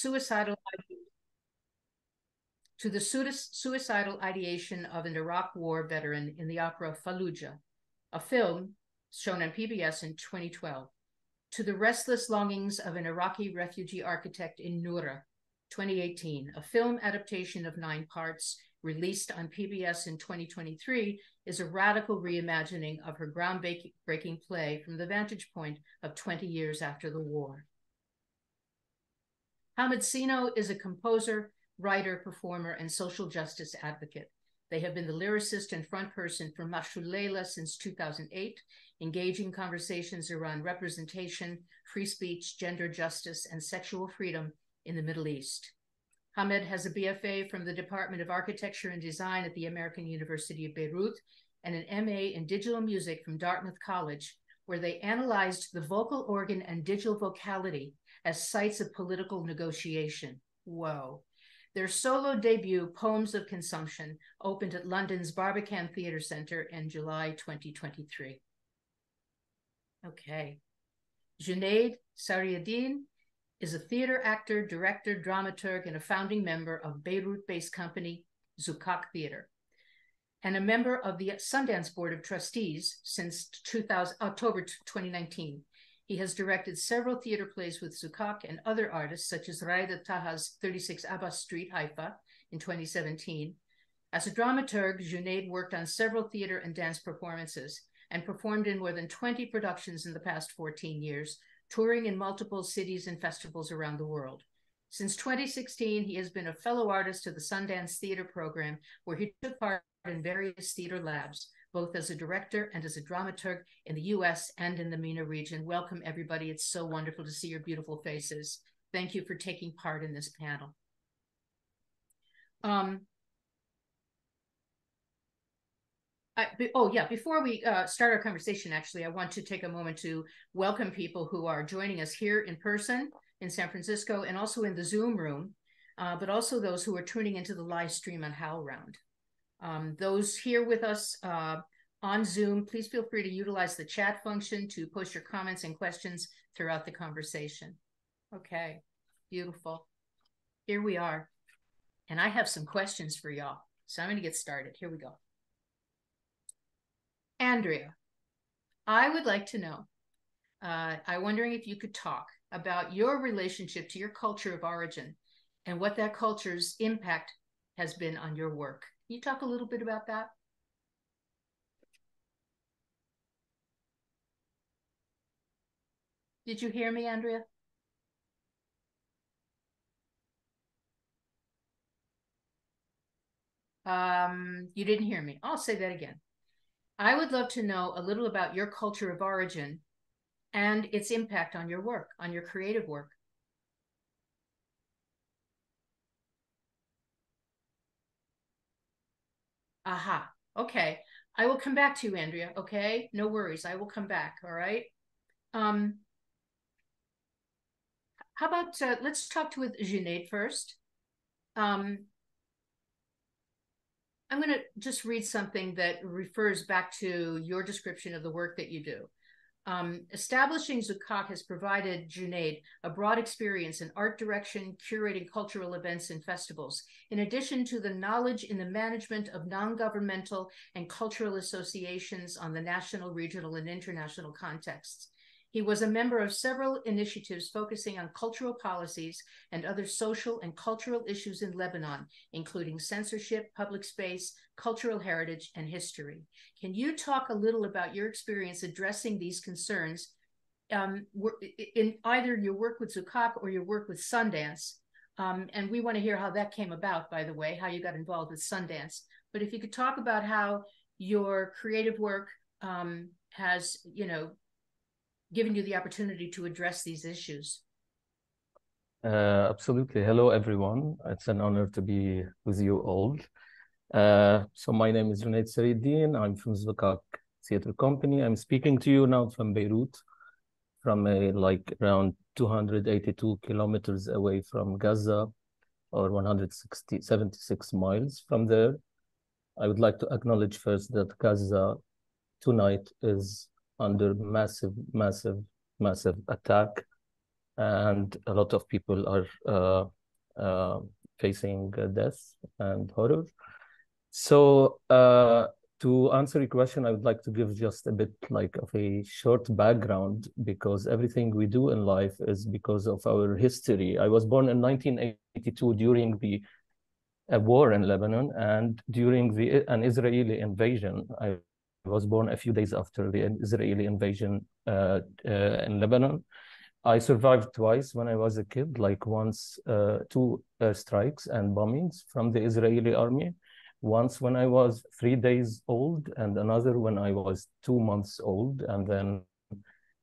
suicidal to the suicidal ideation of an Iraq War veteran in the opera Fallujah, a film shown on PBS in 2012, to the restless longings of an Iraqi refugee architect in Noura, 2018, a film adaptation of nine parts released on PBS in 2023, is a radical reimagining of her groundbreaking play from the vantage point of 20 years after the war. Hamed Sinno is a composer, writer, performer, and social justice advocate. They have been the lyricist and front person for Mashrou' Leila since 2008, engaging conversations around representation, free speech, gender justice, and sexual freedom in the Middle East. Hamid has a BFA from the Department of Architecture and Design at the American University of Beirut and an MA in digital music from Dartmouth College, where they analyzed the vocal organ and digital vocality as sites of political negotiation. Whoa. Their solo debut, Poems of Consumption, opened at London's Barbican Theatre Centre in July 2023. Okay. Junaid Sarieddeen is a theater actor, director, dramaturg, and a founding member of Beirut based company Zoukak Theater, and a member of the Sundance Board of Trustees since 2000, October 2019. He has directed several theater plays with Zoukak and other artists, such as Raeda Taha's 36 Abbas Street, Haifa, in 2017. As a dramaturg, Junaid worked on several theater and dance performances and performed in more than 20 productions in the past 14 years, touring in multiple cities and festivals around the world. Since 2016, he has been a fellow artist to the Sundance Theater Program, where he took part in various theater labs, both as a director and as a dramaturg in the US and in the MENA region. Welcome, everybody. It's so wonderful to see your beautiful faces. Thank you for taking part in this panel. Um, I, oh yeah, before we uh, start our conversation, actually, I want to take a moment to welcome people who are joining us here in person in San Francisco and also in the Zoom room, uh, but also those who are tuning into the live stream on HowlRound. Um, those here with us uh, on Zoom, please feel free to utilize the chat function to post your comments and questions throughout the conversation. Okay, beautiful. Here we are. And I have some questions for y'all. So I'm going to get started. Here we go. Andrea, I would like to know. Uh, I'm wondering if you could talk about your relationship to your culture of origin and what that culture's impact has been on your work. Can you talk a little bit about that? Did you hear me, Andrea? Um, you didn't hear me. I'll say that again. I would love to know a little about your culture of origin and its impact on your work, on your creative work. Aha. Okay. I will come back to you, Andrea. Okay. No worries. I will come back. All right. Um, how about uh, let's talk to with Junaid first. Um, I'm going to just read something that refers back to your description of the work that you do. Um, establishing Zoukak has provided Junaid a broad experience in art direction, curating cultural events and festivals, in addition to the knowledge in the management of non governmental and cultural associations on the national, regional, and international contexts. He was a member of several initiatives focusing on cultural policies and other social and cultural issues in Lebanon, including censorship, public space, cultural heritage, and history. Can you talk a little about your experience addressing these concerns um, in either your work with Zoukak or your work with Sundance? Um, and we want to hear how that came about, by the way, how you got involved with Sundance. But if you could talk about how your creative work um, has, you know, given you the opportunity to address these issues. Uh, absolutely. Hello, everyone. It's an honor to be with you all. Uh, so my name is Junaid Sarieddeen. I'm from Zoukak Theatre Company. I'm speaking to you now from Beirut, from a, like around 282 kilometers away from Gaza, or 160, 76 miles from there. I would like to acknowledge first that Gaza tonight is under massive, massive, massive attack. and a lot of people are uh, uh, facing death and horror. So uh, to answer your question, I would like to give just a bit like of a short background because everything we do in life is because of our history. I was born in 1982 during the a war in Lebanon and during the an Israeli invasion. I was born a few days after the Israeli invasion uh, uh, in Lebanon. I survived twice when I was a kid, like once uh, two strikes and bombings from the Israeli army. Once when I was three days old, and another when I was two months old, and then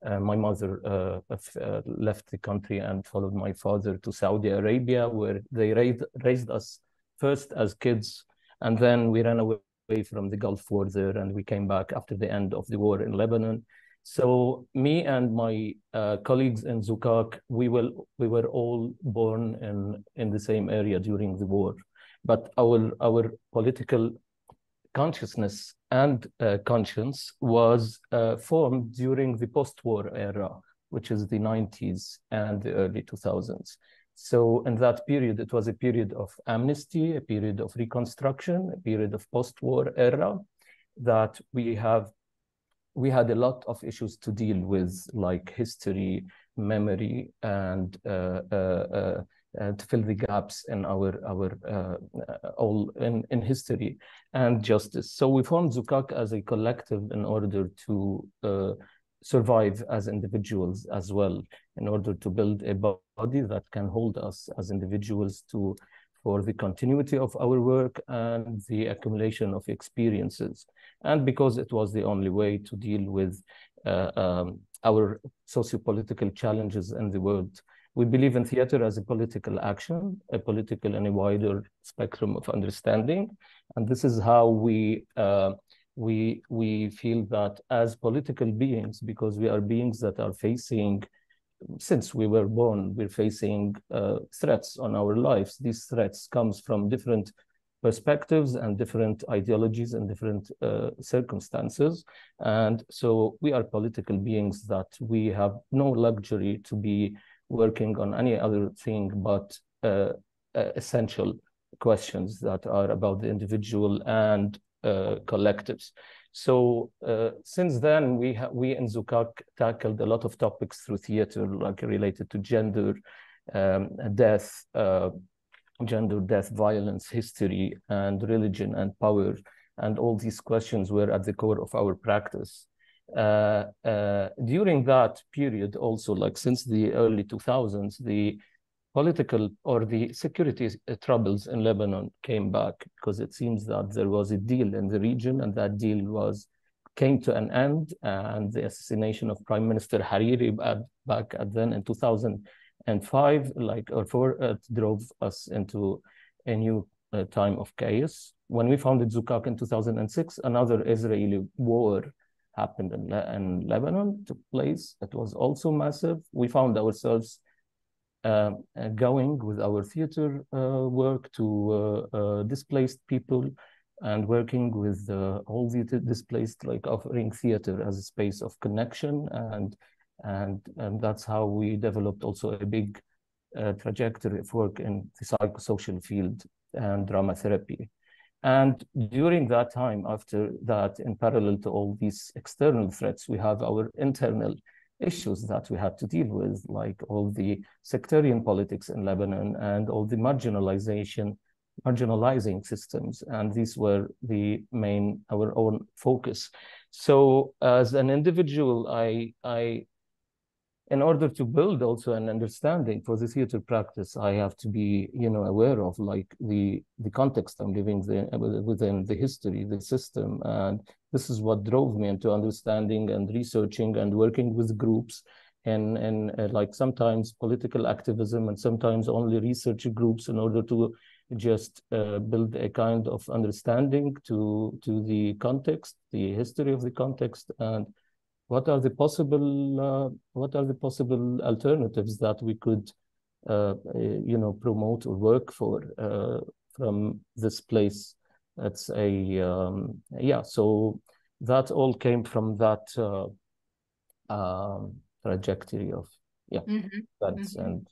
uh, my mother uh, uh, left the country and followed my father to Saudi Arabia, where they raised, raised us first as kids, and then we ran away from the Gulf War there, and we came back after the end of the war in Lebanon. So me and my uh, colleagues in Zoukak, we will we were all born in in the same area during the war, but our our political consciousness and uh, conscience was uh, formed during the post-war era, which is the 90s and the early 2000s. So in that period, it was a period of amnesty, a period of reconstruction, a period of post-war era that we have we had a lot of issues to deal with, like history, memory, and uh, uh, uh, to fill the gaps in our our uh, all in, in history and justice. So we formed Zoukak as a collective in order to uh, survive as individuals as well in order to build a body that can hold us as individuals to for the continuity of our work and the accumulation of experiences. And because it was the only way to deal with uh, um, our socio-political challenges in the world we believe in theater as a political action a political and a wider spectrum of understanding. And this is how we uh, we we feel that as political beings, because we are beings that are facing, since we were born, we're facing uh, threats on our lives. These threats comes from different perspectives and different ideologies and different uh, circumstances. And so we are political beings that we have no luxury to be working on any other thing but uh, essential questions that are about the individual and uh, collectives. So uh, since then, we we in Zoukak tackled a lot of topics through theater, like related to gender, um, death, uh, gender, death, violence, history, and religion and power, and all these questions were at the core of our practice. Uh, uh, during that period, also like since the early 2000s, the political or the security uh, troubles in Lebanon came back because it seems that there was a deal in the region and that deal was came to an end and the assassination of Prime Minister Hariri at, back at then in 2005 like or four it drove us into a new uh, time of chaos. When we founded Zoukak in 2006, another Israeli war happened in, Le in Lebanon, took place. It was also massive. We found ourselves uh, uh, Uh, uh, going with our theater uh, work to uh, displaced people and working with all the displaced, like offering theater as a space of connection and and and that's how we developed also a big uh, trajectory of work in the psychosocial field and drama therapy. And during that time, after that, in parallel to all these external threats, we have our internal issues that we had to deal with, like all the sectarian politics in Lebanon and all the marginalization, marginalizing systems. And these were the main, our own focus. So as an individual, I, I in order to build also an understanding for the theater practice, I have to be, you know, aware of like the the context I'm living within the history, the system, and this is what drove me into understanding and researching and working with groups, and and uh, like sometimes political activism and sometimes only research groups in order to just uh, build a kind of understanding to to the context, the history of the context, and what are the possible uh, what are the possible alternatives that we could uh, uh, you know promote or work for uh, from this place that's a um, yeah so that all came from that uh, um, trajectory of yeah, mm-hmm. that's mm-hmm. and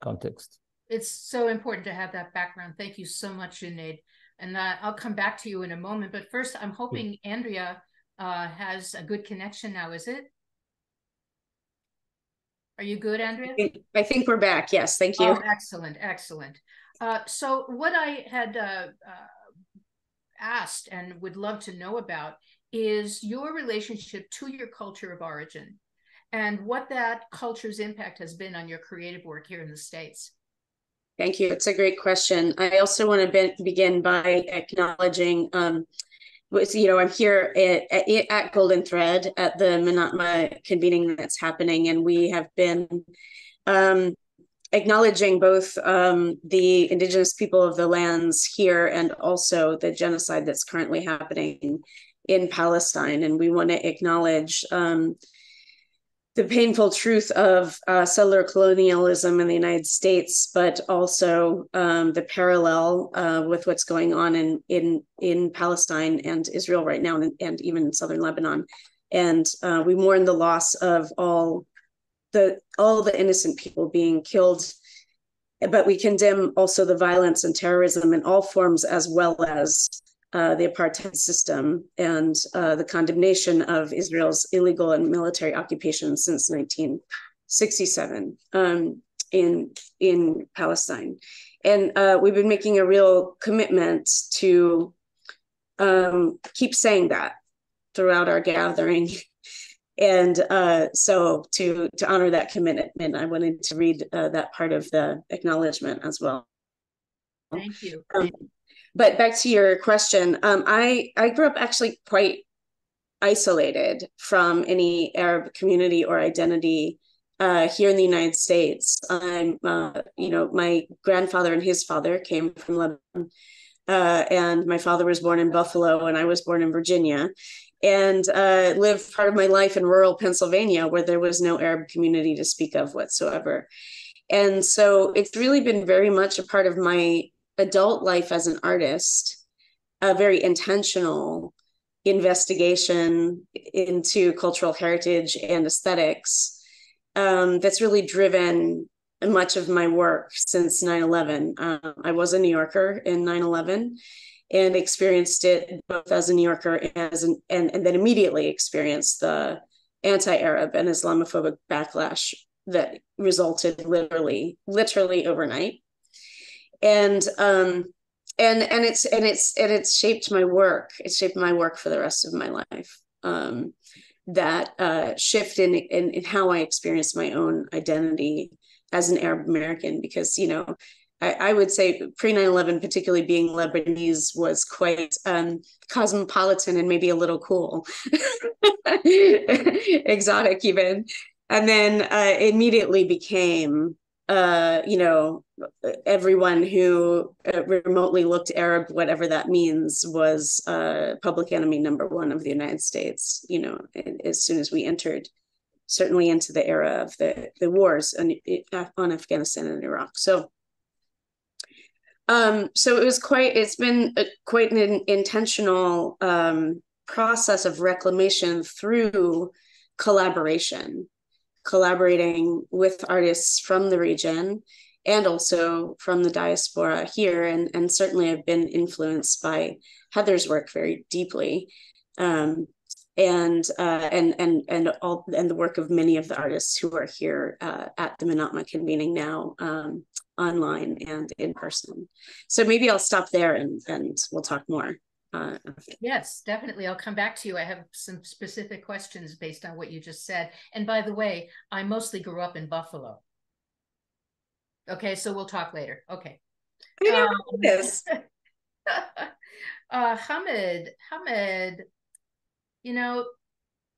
context. It's so important to have that background. Thank you so much, Junaid. And uh, I'll come back to you in a moment. But first, I'm hoping Andrea uh, has a good connection now. Is it? Are you good, Andrea? I think we're back. Yes, thank you. Oh, excellent, excellent. Uh, so, what I had uh, uh, asked and would love to know about is your relationship to your culture of origin and what that culture's impact has been on your creative work here in the States. Thank you. It's a great question. I also want to be- begin by acknowledging um, you know, I'm here at, at, at, Golden Thread at the MENATMA convening that's happening, and we have been um, acknowledging both um, the indigenous people of the lands here and also the genocide that's currently happening in Palestine. And we want to acknowledge um, the painful truth of uh, settler colonialism in the United States, but also um, the parallel uh, with what's going on in in in Palestine and Israel right now, and, and even southern Lebanon. And uh, we mourn the loss of all the all the innocent people being killed, but we condemn also the violence and terrorism in all forms, as well as uh, the apartheid system and uh, the condemnation of Israel's illegal and military occupation since 1967 um, in in Palestine, and uh, we've been making a real commitment to um, keep saying that throughout our gathering. And uh, so, to to honor that commitment, I wanted to read uh, that part of the acknowledgement as well. Thank you. Um, but back to your question, um, I I grew up actually quite isolated from any Arab community or identity uh, here in the United States. I'm, uh, you know, my grandfather and his father came from Lebanon, uh, and my father was born in Buffalo, and I was born in Virginia, and uh, lived part of my life in rural Pennsylvania, where there was no Arab community to speak of whatsoever. And so it's really been very much a part of my adult life as an artist, a very intentional investigation into cultural heritage and aesthetics um, that's really driven much of my work since 9-11 um, i was a new yorker in 9-11 and experienced it both as a new yorker and as an, and, and then immediately experienced the anti-arab and islamophobic backlash that resulted literally literally overnight and um and and it's and it's and it's shaped my work. It's shaped my work for the rest of my life. Um that uh shift in, in in how i experience my own identity as an arab american because you know I, would say pre 9-11 particularly being lebanese was quite um cosmopolitan and maybe a little cool. Exotic even. And then uh immediately became uh, you know, everyone who uh, remotely looked Arab, whatever that means, was uh, public enemy number one of the United States. You know, as soon as we entered, certainly into the era of the the wars on, on Afghanistan and Iraq. So, um, so it was quite. It's been a, quite an intentional um, process of reclamation through collaboration collaborating with artists from the region and also from the diaspora here and, and certainly i've been influenced by heather's work very deeply um, and uh, and and and all and the work of many of the artists who are here uh, at the MENATMA convening now um, online and in person. So maybe I'll stop there and and we'll talk more. Uh, yes, definitely. I'll come back to you. I have some specific questions based on what you just said. And by the way, I mostly grew up in Buffalo. Okay, so we'll talk later. Okay. I um, this. uh, Hamed, Hamed, you know,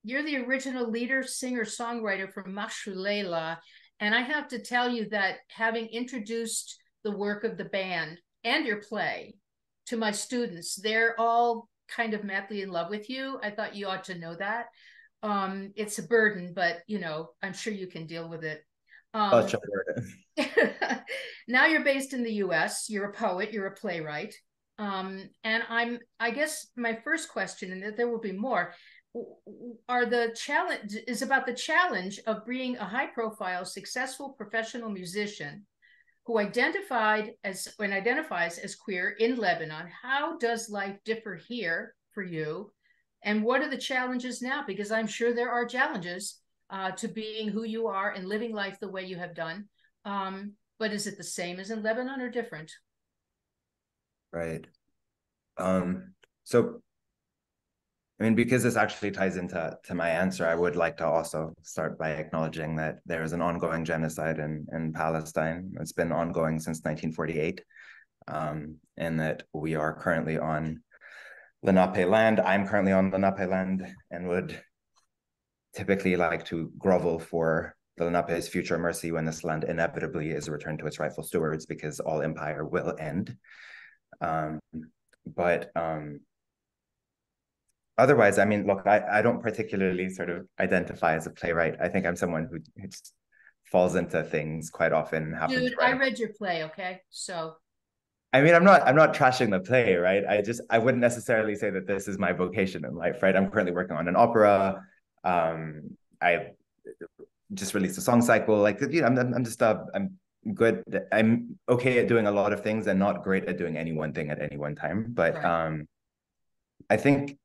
you're the original leader, singer, songwriter for Mashrou' Leila. And I have to tell you that having introduced the work of the band and your play, to my students. They're all kind of madly in love with you. I thought you ought to know that. Um, it's a burden, but you know, I'm sure you can deal with it. Um, now you're based in the U.S. You're a poet. You're a playwright. Um, and I'm, I guess, my first question, and that there will be more. are the challenge is about the challenge of being a high profile successful professional musician who identified as when identifies as queer in Lebanon. How does life differ here for you? And what are the challenges now? Because I'm sure there are challenges uh, to being who you are and living life the way you have done. Um, but is it the same as in Lebanon or different? Right. Um, so I mean, because this actually ties into to my answer, I would like to also start by acknowledging that there is an ongoing genocide in, in Palestine. It's been ongoing since 1948, um, and that we are currently on Lenape land. I'm currently on Lenape land and would typically like to grovel for the Lenape's future mercy when this land inevitably is returned to its rightful stewards because all empire will end. Um, but um, otherwise, I mean, look, I, I don't particularly sort of identify as a playwright. I think I'm someone who, who just falls into things quite often. Dude, I read your play, okay? So I mean, I'm not I'm not trashing the play, right? I just I wouldn't necessarily say that this is my vocation in life, right? I'm currently working on an opera. Um, I just released a song cycle. Like you know, I'm I'm just uh, I'm good. I'm okay at doing a lot of things and not great at doing any one thing at any one time. But right. um, I think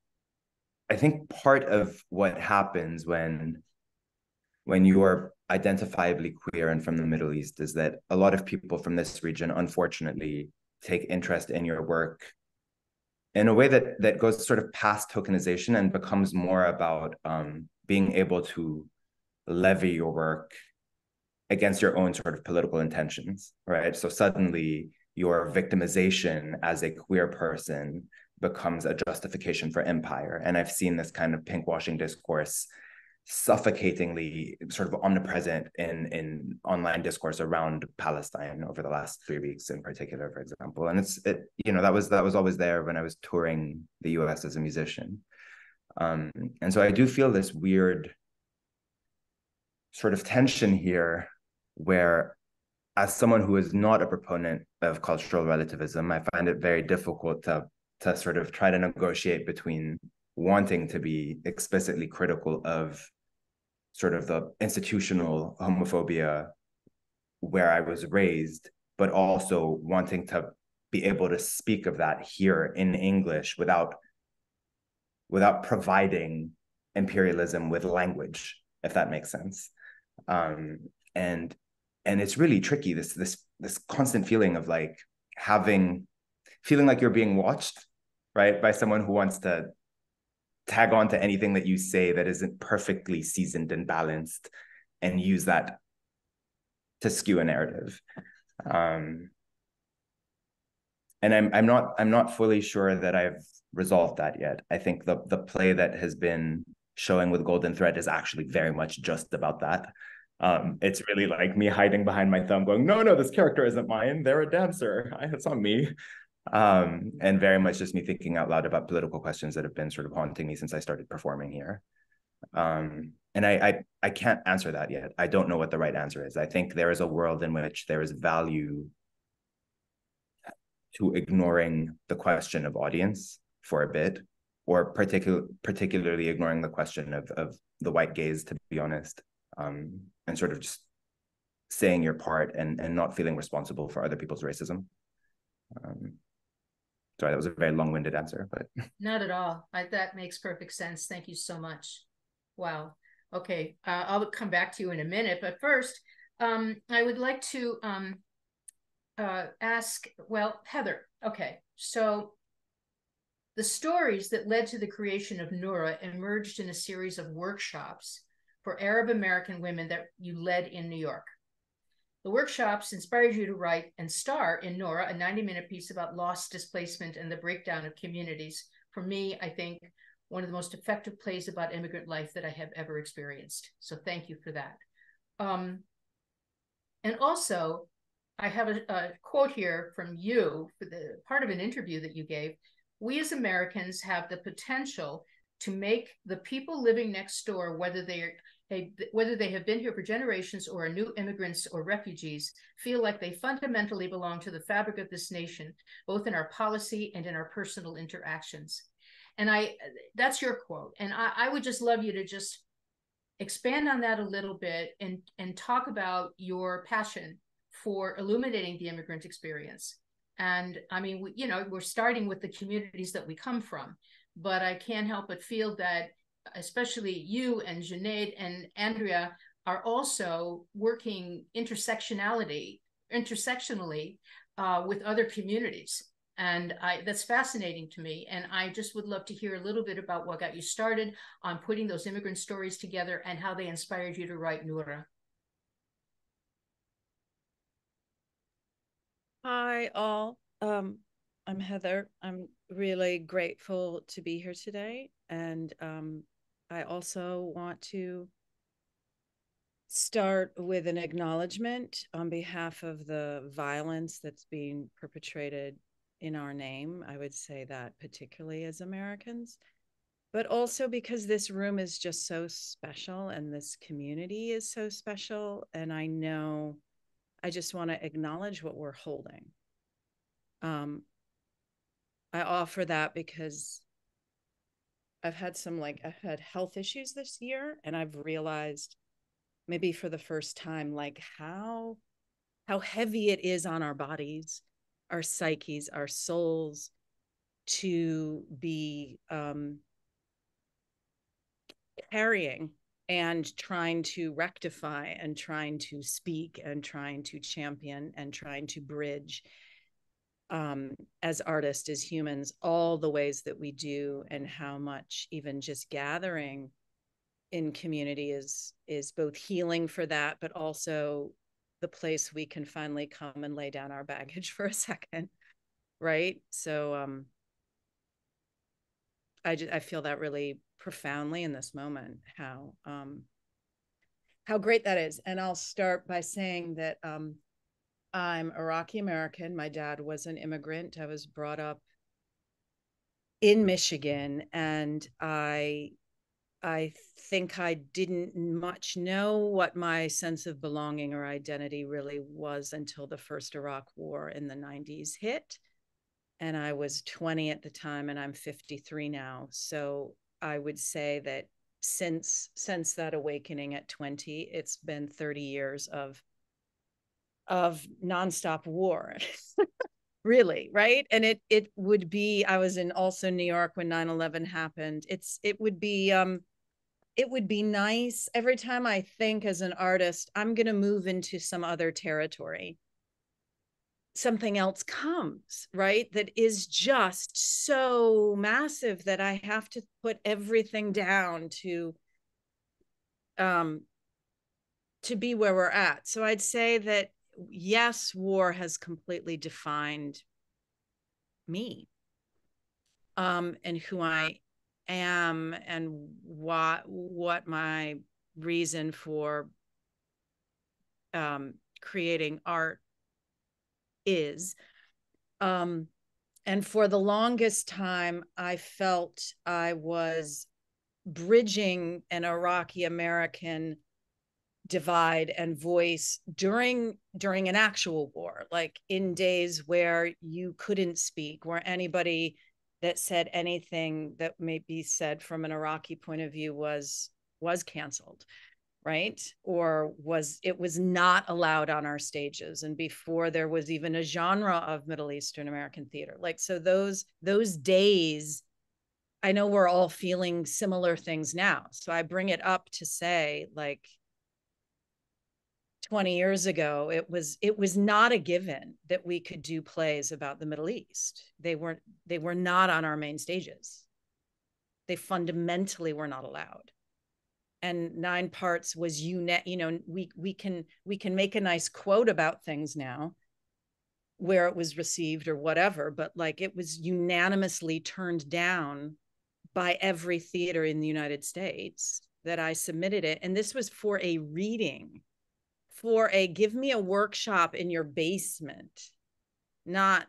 I think part of what happens when when you are identifiably queer and from the Middle East is that a lot of people from this region, unfortunately, take interest in your work in a way that that goes sort of past tokenization and becomes more about um, being able to levy your work against your own sort of political intentions, right? So suddenly your victimization as a queer person becomes a justification for empire. And I've seen this kind of pinkwashing discourse suffocatingly sort of omnipresent in in online discourse around Palestine over the last three weeks in particular, for example. And it's it you know that was that was always there when I was touring the U.S. as a musician. Um, and so I do feel this weird sort of tension here, where as someone who is not a proponent of cultural relativism, I find it very difficult to to sort of try to negotiate between wanting to be explicitly critical of sort of the institutional homophobia where I was raised, but also wanting to be able to speak of that here in English without without providing imperialism with language, if that makes sense. Um, and and it's really tricky this this this constant feeling of like having feeling like you're being watched right by someone who wants to tag on to anything that you say that isn't perfectly seasoned and balanced and use that to skew a narrative. Um, and i'm i'm not i'm not fully sure that i've resolved that yet. I think the the play that has been showing with golden thread is actually very much just about that. Um, it's really like me hiding behind my thumb going no no this character isn't mine. They're a dancer. I, it's not me um, and very much just me thinking out loud about political questions that have been sort of haunting me since I started performing here. Um, and I, I I can't answer that yet. I don't know what the right answer is. I think there is a world in which there is value to ignoring the question of audience for a bit, or particular particularly ignoring the question of of the white gaze, to be honest, um, and sort of just saying your part and and not feeling responsible for other people's racism. Um, Sorry, that was a very long-winded answer, but not at all. I, that makes perfect sense. Thank you so much. Wow. Okay, uh, I'll come back to you in a minute, but first, um, I would like to um, uh, ask. Well, Heather. Okay, so the stories that led to the creation of Noura emerged in a series of workshops for Arab American women that you led in New York. The workshops inspired you to write and star in Noura, a 90 minute piece about loss, displacement, and the breakdown of communities. For me, I think one of the most effective plays about immigrant life that I have ever experienced. So thank you for that. Um, and also, I have a, a quote here from you for the part of an interview that you gave. We as Americans have the potential to make the people living next door, whether they're they, whether they have been here for generations or are new immigrants or refugees, feel like they fundamentally belong to the fabric of this nation, both in our policy and in our personal interactions. And I that's your quote. And I, I would just love you to just expand on that a little bit and and talk about your passion for illuminating the immigrant experience. And I mean, we, you know, we're starting with the communities that we come from, but I can't help but feel that especially you and Junaid and Andrea are also working intersectionality, intersectionally uh, with other communities. And I, that's fascinating to me. And I just would love to hear a little bit about what got you started on putting those immigrant stories together and how they inspired you to write Noura. Hi, all. Um, I'm Heather. I'm really grateful to be here today. And um, I also want to start with an acknowledgement on behalf of the violence that's being perpetrated in our name. I would say that particularly as Americans, but also because this room is just so special and this community is so special. And I know I just want to acknowledge what we're holding. Um, I offer that because I've had some like I've had health issues this year, and I've realized maybe for the first time like how how heavy it is on our bodies, our psyches, our souls to be um, carrying and trying to rectify and trying to speak and trying to champion and trying to bridge um, as artists as humans all the ways that we do and how much even just gathering in community is is both healing for that but also the place we can finally come and lay down our baggage for a second right? So um i just i feel that really profoundly in this moment how um how great that is. And i'll start by saying that um i'm iraqi american my dad was an immigrant i was brought up in michigan and i i think i didn't much know what my sense of belonging or identity really was until the first iraq war in the 90s hit and I was 20 at the time and I'm 53 now. So I would say that since since that awakening at 20, it's been 30 years of of nonstop war. really, right? And it it would be I was in also New York when 9/11 happened. It's it would be um it would be nice every time I think as an artist, I'm going to move into some other territory something else comes, right? That is just so massive that I have to put everything down to um to be where we're at. So I'd say that yes, war has completely defined me um and who I am and what what my reason for um creating art is. Um, and for the longest time, I felt I was bridging an Iraqi American divide and voice during during an actual war like in days where you couldn't speak where anybody that said anything that may be said from an iraqi point of view was was canceled right? Or was it was not allowed on our stages and before there was even a genre of middle eastern american theater. Like so those those days i know we're all feeling similar things now. So i bring it up to say like 20 years ago it was it was not a given that we could do plays about the middle east. They weren't they were not on our main stages. They fundamentally were not allowed. And nine parts was you you know we we can we can make a nice quote about things now where it was received or whatever but like it was unanimously turned down by every theater in the United States that I submitted it. And this was for a reading for a give me a workshop in your basement not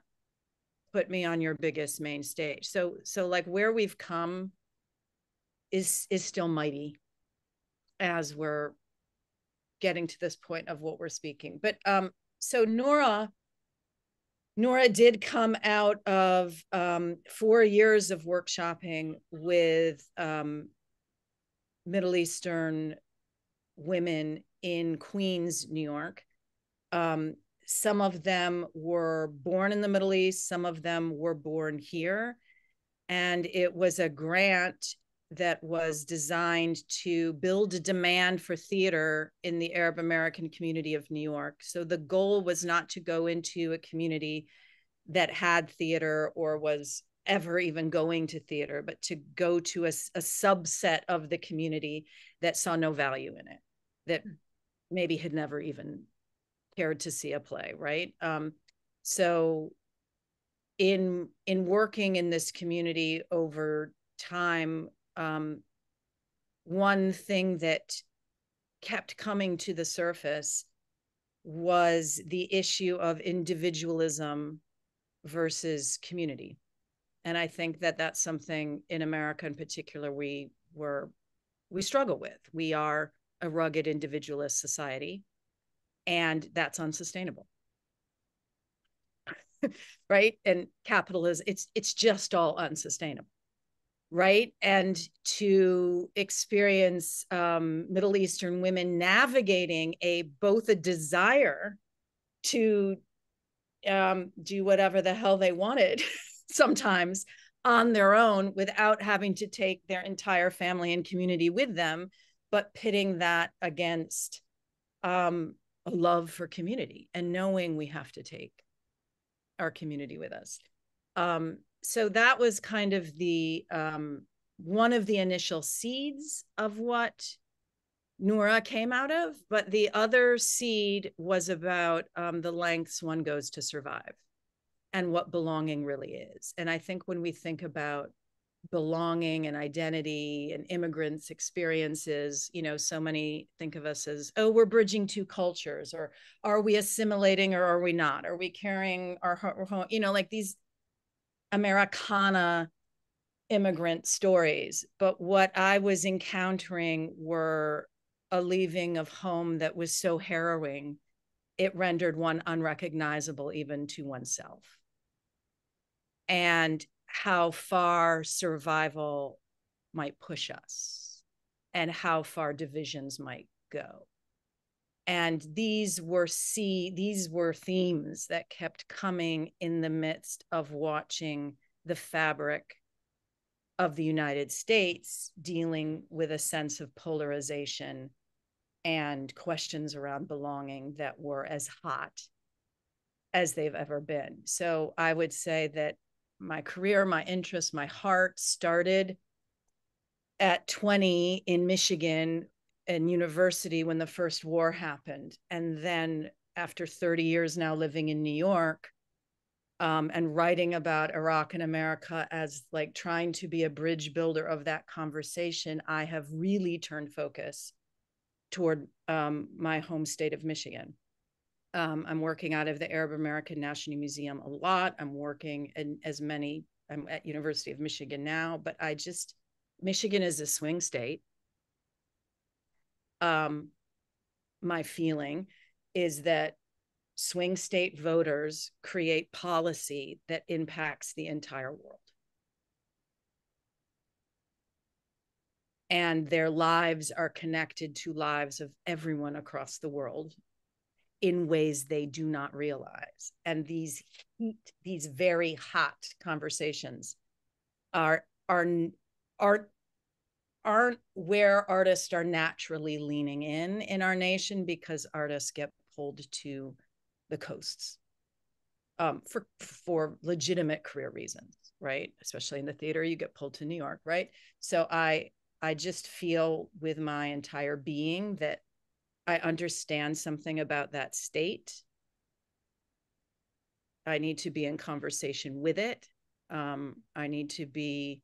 put me on your biggest main stage so so like where we've come is is still mighty as we're getting to this point of what we're speaking. But um, so Noura Noura did come out of um, four years of workshopping with um, Middle Eastern women in Queens, New York. Um, some of them were born in the Middle East, some of them were born here. And it was a grant that was designed to build a demand for theater in the Arab American community of New York. So the goal was not to go into a community that had theater or was ever even going to theater, but to go to a, a subset of the community that saw no value in it, that maybe had never even cared to see a play, right? Um, so in in working in this community over time um, one thing that kept coming to the surface was the issue of individualism versus community and i think that that's something in america in particular we were we struggle with we are a rugged individualist society and that's unsustainable. Right? And capitalism it's it's just all unsustainable. Right? And to experience um, middle eastern women navigating a both a desire to um, do whatever the hell they wanted sometimes on their own without having to take their entire family and community with them but pitting that against um, a love for community and knowing we have to take our community with us um, so that was kind of the um, one of the initial seeds of what Noura came out of, but the other seed was about um, the lengths one goes to survive and what belonging really is. And I think when we think about belonging and identity and immigrants experiences you know so many think of us as oh we're bridging two cultures or are we assimilating or are we not are we carrying our home, you know like these Americana immigrant stories. But what I was encountering were a leaving of home that was so harrowing, it rendered one unrecognizable even to oneself. And how far survival might push us and how far divisions might go and these were see these were themes that kept coming in the midst of watching the fabric of the United States dealing with a sense of polarization and questions around belonging that were as hot as they've ever been. So I would say that my career, my interests, my heart started at 20 in Michigan in university when the first war happened. And then after 30 years now living in New York um, and writing about Iraq and America as like trying to be a bridge builder of that conversation, I have really turned focus toward um, my home state of Michigan. Um, I'm working out of the Arab American National Museum a lot. I'm working in as many, I'm at University of Michigan now, but I just, Michigan is a swing state um, my feeling is that swing state voters create policy that impacts the entire world. And their lives are connected to lives of everyone across the world in ways they do not realize. And these heat, these very hot conversations are are are aren't where artists are naturally leaning in in our nation because artists get pulled to the coasts um, for for legitimate career reasons, right? Especially in the theater, you get pulled to New York, right? So I I just feel with my entire being that I understand something about that state. I need to be in conversation with it. Um, I need to be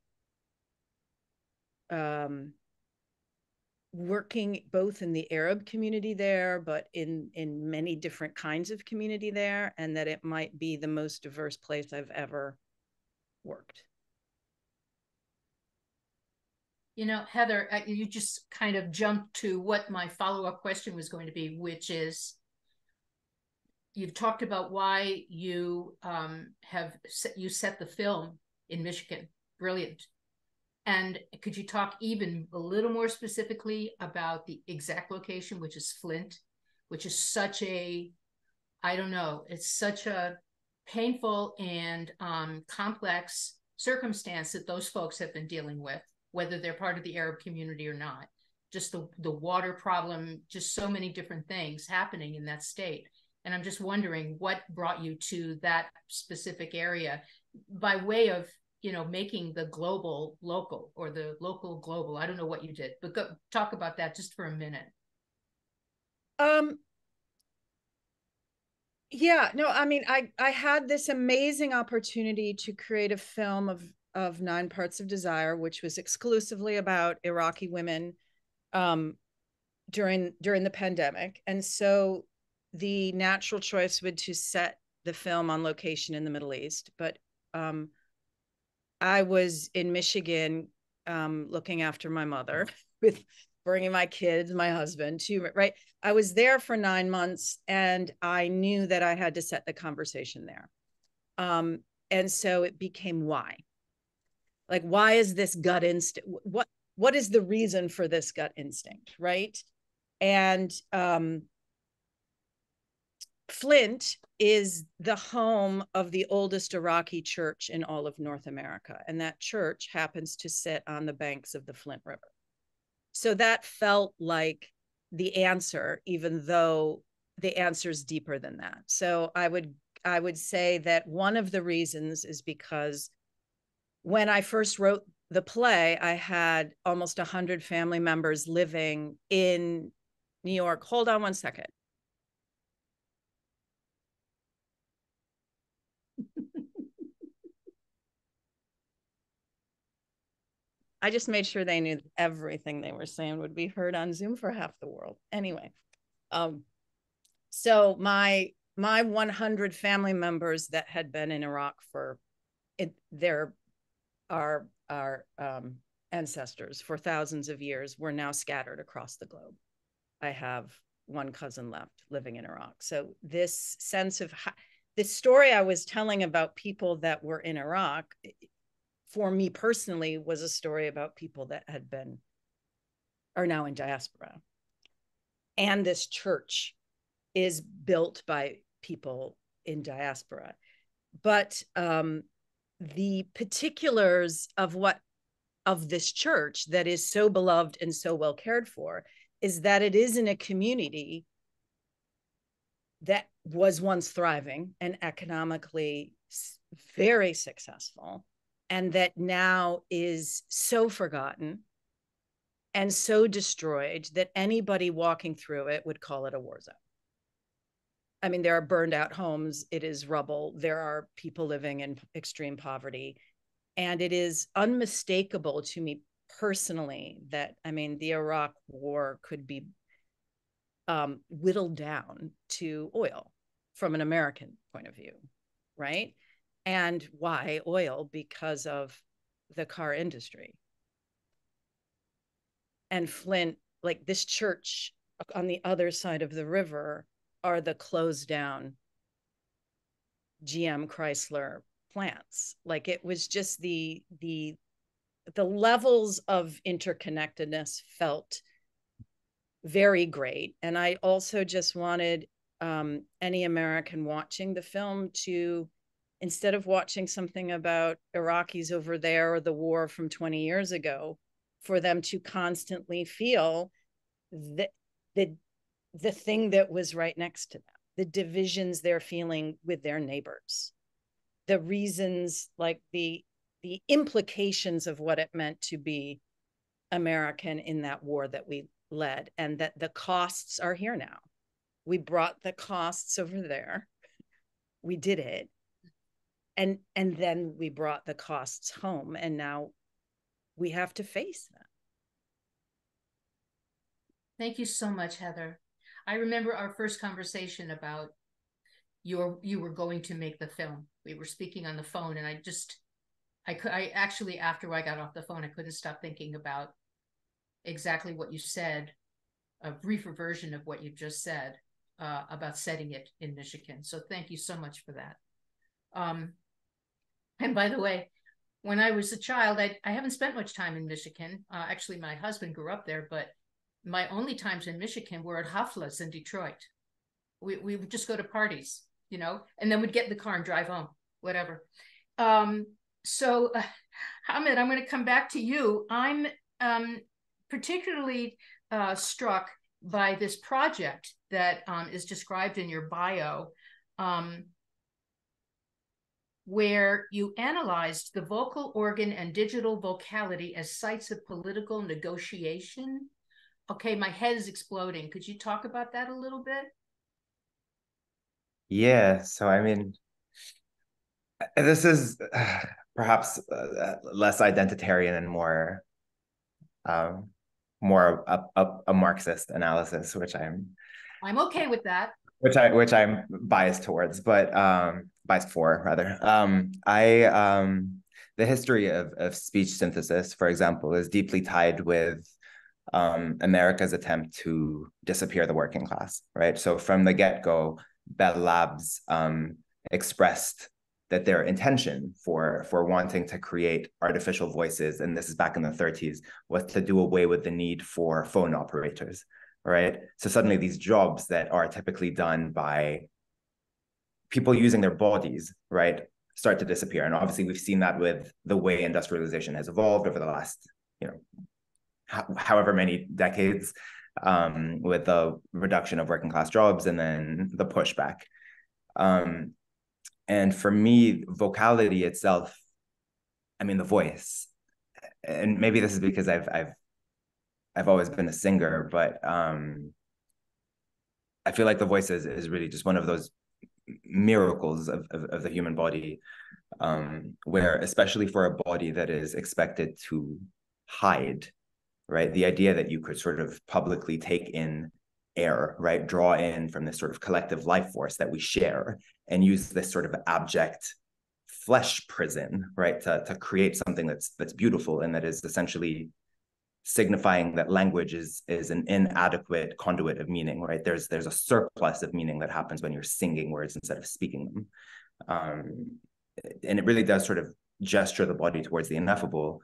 um, working both in the Arab community there, but in in many different kinds of community there, and that it might be the most diverse place I've ever worked. You know, Heather, uh, you just kind of jumped to what my follow up question was going to be, which is you've talked about why you um, have set, you set the film in Michigan. Brilliant. And could you talk even a little more specifically about the exact location, which is Flint, which is such a, I don't know, it's such a painful and um, complex circumstance that those folks have been dealing with, whether they're part of the Arab community or not. Just the, the water problem, just so many different things happening in that state. And I'm just wondering what brought you to that specific area by way of, you know, making the global local or the local global. I don't know what you did, but go talk about that just for a minute. Um, yeah no i mean i i had this amazing opportunity to create a film of of nine parts of desire which was exclusively about iraqi women um during during the pandemic and so the natural choice would to set the film on location in the middle east but um i was in michigan um looking after my mother with bringing my kids, my husband to, right? I was there for nine months and I knew that I had to set the conversation there. Um, and so it became why. Like, why is this gut instinct? What what is the reason for this gut instinct, right? And um, Flint is the home of the oldest Iraqi church in all of North America. And that church happens to sit on the banks of the Flint River. So that felt like the answer, even though the answer is deeper than that. So I would I would say that one of the reasons is because when I first wrote the play, I had almost 100 family members living in New York. Hold on one second. I just made sure they knew everything they were saying would be heard on Zoom for half the world. Anyway, um, so my my 100 family members that had been in Iraq for it, their our our um, ancestors for thousands of years were now scattered across the globe. I have one cousin left living in Iraq. So this sense of this story I was telling about people that were in Iraq for me personally was a story about people that had been are now in diaspora and this church is built by people in diaspora but um, the particulars of what of this church that is so beloved and so well cared for is that it is in a community that was once thriving and economically very successful and that now is so forgotten and so destroyed that anybody walking through it would call it a war zone. I mean, there are burned out homes, it is rubble, there are people living in extreme poverty. And it is unmistakable to me personally that, I mean, the Iraq war could be um, whittled down to oil from an American point of view, right? And why oil? Because of the car industry. And Flint, like this church on the other side of the river, are the closed down GM Chrysler plants. Like it was just the the the levels of interconnectedness felt very great. And I also just wanted um, any American watching the film to instead of watching something about Iraqis over there or the war from 20 years ago, for them to constantly feel that the, the thing that was right next to them, the divisions they're feeling with their neighbors, the reasons, like the, the implications of what it meant to be American in that war that we led, and that the costs are here now. We brought the costs over there. We did it and and then we brought the costs home and now we have to face them thank you so much heather i remember our first conversation about your you were going to make the film we were speaking on the phone and i just i could i actually after i got off the phone i couldn't stop thinking about exactly what you said a briefer version of what you just said uh, about setting it in Michigan. So thank you so much for that. Um, and by the way, when I was a child, I, I haven't spent much time in Michigan. Uh, actually, my husband grew up there, but my only times in Michigan were at Haflas in Detroit. We, we would just go to parties, you know, and then we'd get in the car and drive home, whatever. Um, so, uh, Hamed, I'm going to come back to you. I'm um, particularly uh, struck by this project that um, is described in your bio, um, where you analyzed the vocal organ and digital vocality as sites of political negotiation. Okay, my head is exploding. Could you talk about that a little bit? Yeah, so I mean, this is uh, perhaps uh, less identitarian and more um, more a, a, a, Marxist analysis, which I'm I'm okay with that. Which I which I'm biased towards, but um, biased for rather. Um, I um, the history of of speech synthesis, for example, is deeply tied with um, America's attempt to disappear the working class, right? So from the get go, Bell Labs um, expressed that their intention for for wanting to create artificial voices and this is back in the 30s was to do away with the need for phone operators right so suddenly these jobs that are typically done by people using their bodies right start to disappear and obviously we've seen that with the way industrialization has evolved over the last you know however many decades um, with the reduction of working class jobs and then the pushback. Um, and for me vocality itself i mean the voice and maybe this is because i've i've i've always been a singer but um i feel like the voice is, is really just one of those miracles of, of, of the human body um where especially for a body that is expected to hide right the idea that you could sort of publicly take in air, right? Draw in from this sort of collective life force that we share and use this sort of abject flesh prison, right? To, to create something that's that's beautiful and that is essentially signifying that language is is an inadequate conduit of meaning, right? There's there's a surplus of meaning that happens when you're singing words instead of speaking them. Um, and it really does sort of gesture the body towards the ineffable.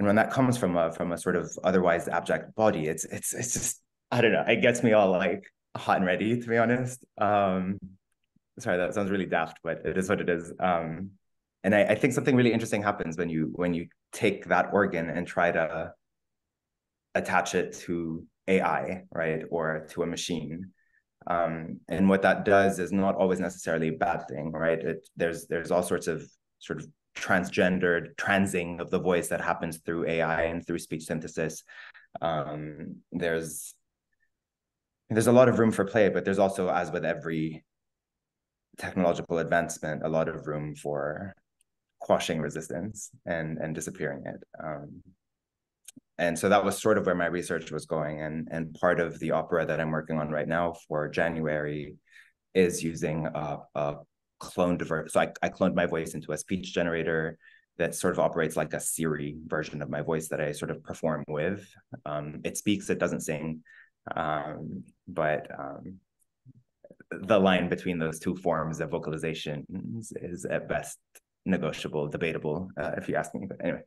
And when that comes from a from a sort of otherwise abject body, it's it's it's just I don't know. It gets me all like hot and ready, to be honest. Um, sorry, that sounds really daft, but it is what it is. Um, and I, I think something really interesting happens when you when you take that organ and try to attach it to AI, right, or to a machine. Um, and what that does is not always necessarily a bad thing, right? It, there's there's all sorts of sort of transgendered transing of the voice that happens through AI and through speech synthesis. Um, there's there's a lot of room for play, but there's also, as with every technological advancement, a lot of room for quashing resistance and and disappearing it. Um, and so that was sort of where my research was going. And and part of the opera that I'm working on right now for January is using a, a clone divert. So I, I cloned my voice into a speech generator that sort of operates like a Siri version of my voice that I sort of perform with. Um, it speaks, it doesn't sing. Um, but um, the line between those two forms of vocalization is, is at best negotiable, debatable, uh, if you ask me. But anyway,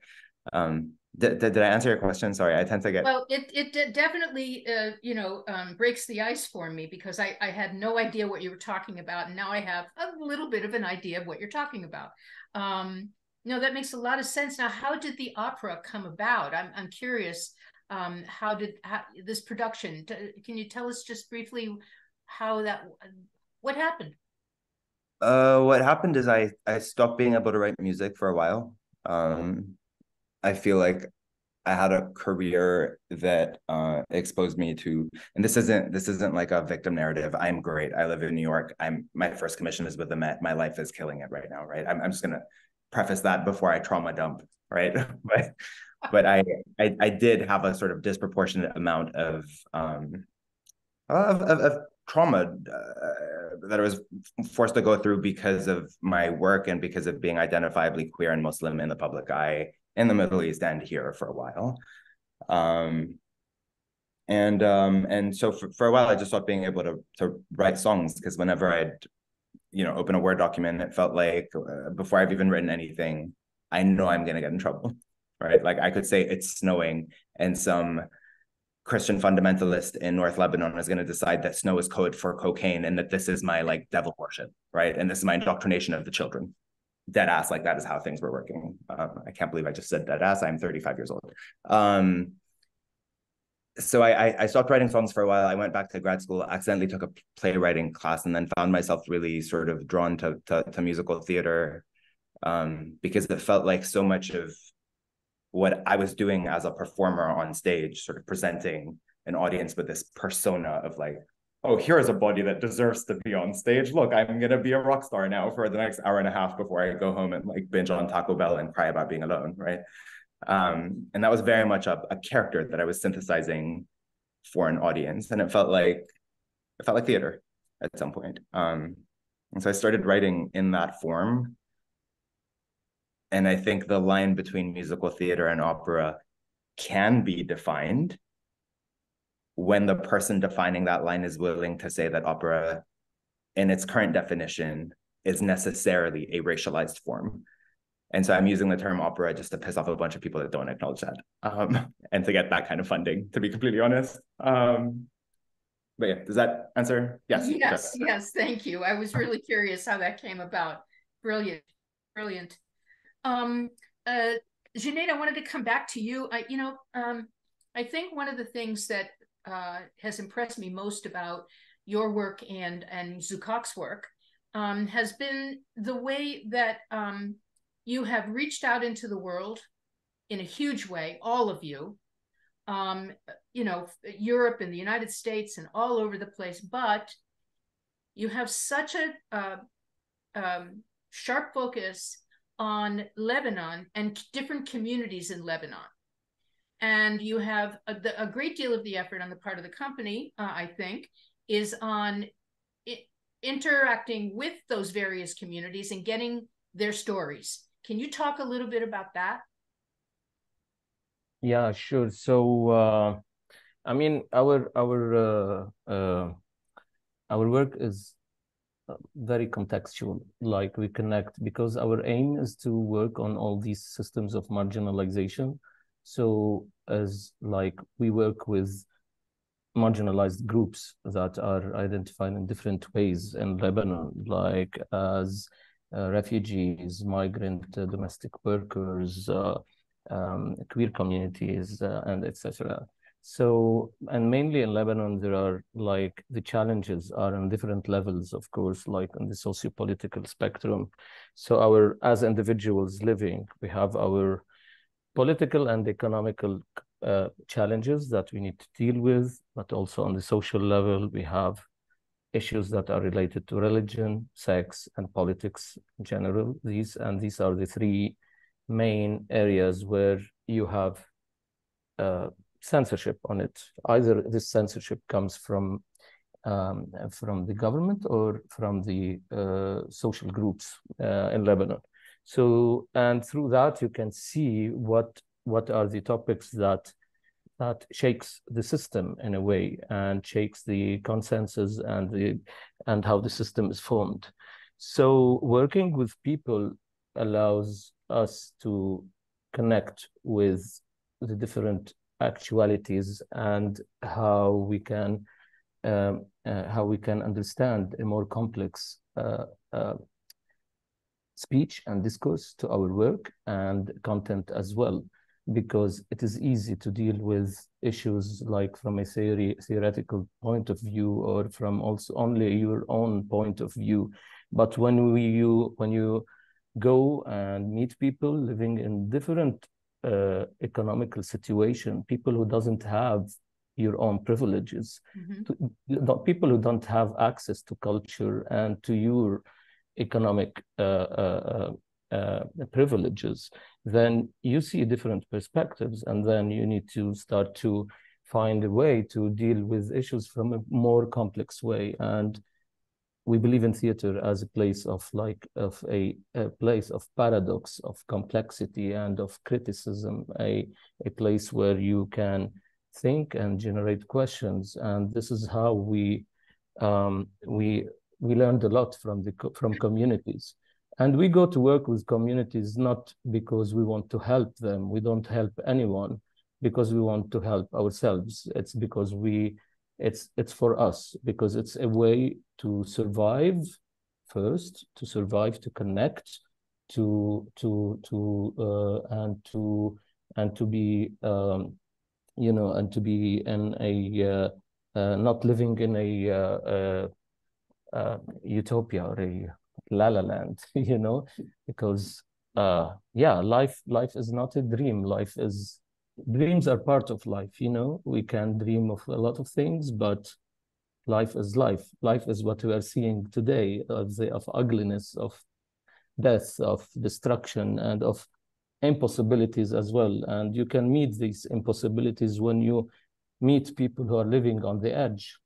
um, did, did, I answer your question? Sorry, I tend to get. Well, it, it definitely, uh, you know, um, breaks the ice for me because I, I had no idea what you were talking about. And now I have a little bit of an idea of what you're talking about. Um, no, that makes a lot of sense. Now, how did the opera come about? I'm, I'm curious um, how did how, this production? Can you tell us just briefly how that what happened? Uh, what happened is I I stopped being able to write music for a while. Um, I feel like I had a career that uh, exposed me to, and this isn't this isn't like a victim narrative. I'm great. I live in New York. I'm my first commission is with the Met. My life is killing it right now. Right. I'm I'm just gonna preface that before I trauma dump. Right. but but I, I, I did have a sort of disproportionate amount of um of, of, of trauma uh, that I was forced to go through because of my work and because of being identifiably queer and Muslim in the public eye in the Middle East and here for a while. Um, and um and so for, for a while I just stopped being able to to write songs because whenever I'd you know open a word document it felt like uh, before I've even written anything I know I'm gonna get in trouble right like I could say it's snowing and some Christian fundamentalist in North Lebanon is going to decide that snow is code for cocaine and that this is my like devil worship, right? And this is my indoctrination of the children. Dead ass, like that is how things were working. Um, I can't believe I just said dead ass. I'm 35 years old. Um, so I, I stopped writing songs for a while. I went back to grad school, accidentally took a playwriting class, and then found myself really sort of drawn to to, to musical theater um, because it felt like so much of what I was doing as a performer on stage, sort of presenting an audience with this persona of like, oh, here's a body that deserves to be on stage. Look, I'm gonna be a rock star now for the next hour and a half before I go home and like binge on Taco Bell and cry about being alone, right? Um, and that was very much a, a character that I was synthesizing for an audience, and it felt like it felt like theater at some point. Um, and so I started writing in that form. And I think the line between musical theater and opera can be defined when the person defining that line is willing to say that opera, in its current definition, is necessarily a racialized form. And so I'm using the term opera just to piss off a bunch of people that don't acknowledge that um, and to get that kind of funding, to be completely honest. Um, but yeah, does that answer? Yes. Yes, yes, thank you. I was really curious how that came about. Brilliant, brilliant. Um, uh, Junaid, I wanted to come back to you. I, you know, um, I think one of the things that uh, has impressed me most about your work and and Zoukak's work um, has been the way that um, you have reached out into the world in a huge way, all of you, um, you know, Europe and the United States and all over the place. But you have such a uh, sharp focus on Lebanon and different communities in Lebanon. And you have a, a great deal of the effort on the part of the company, uh, I think, is on interacting with those various communities and getting their stories can you talk a little bit about that? Yeah, sure. So, uh, I mean, our our uh, uh, our work is uh, very contextual. Like we connect because our aim is to work on all these systems of marginalization. So, as like we work with marginalized groups that are identified in different ways in Lebanon, like as uh, refugees, migrant uh, domestic workers, uh, um, queer communities, and etc. So, and mainly in Lebanon, there are like the challenges are on different levels, of course, like on the socio-political spectrum. So, our as individuals living, we have our political and economical uh, challenges that we need to deal with, but also on the social level, we have issues that are related to religion, sex, and politics in general. These and these are the three main areas where you have uh, censorship on it. Either this censorship comes from um, from the government or from the uh, social groups uh, in Lebanon. So, and through that, you can see what what are the topics that that shakes the system in a way and shakes the consensus and the and how the system is formed. So working with people allows us to connect with the different actualities and how we can um, uh, how we can understand a more complex uh, uh, speech and discourse to our work and content as well because it is easy to deal with issues like from a theory, theoretical point of view or from also only your own point of view. But when we you when you go and meet people living in different uh, economical situation, people who doesn't have your own privileges, mm-hmm. to, people who don't have access to culture and to your economic uh, uh, uh, privileges, then you see different perspectives and then you need to start to find a way to deal with issues from a more complex way and we believe in theater as a place of like of a, a place of paradox of complexity and of criticism a a place where you can think and generate questions. And this is how we um, we we learned a lot from the from communities. And we go to work with communities not because we want to help them. We don't help anyone because we want to help ourselves. It's because we it's it's for us because it's a way to survive first, to survive, to connect, to to to uh, and to and to be um, you know and to be in a uh, uh, not living in a uh, uh, uh, utopia or a la la land you know? Because yeah life life is not a dream. Life is dreams are part of life you know? We can dream of a lot of things but life is life. Life is what we are seeing today of the of ugliness of death of destruction and of impossibilities as well. And you can meet these impossibilities when you meet people who are living on the edge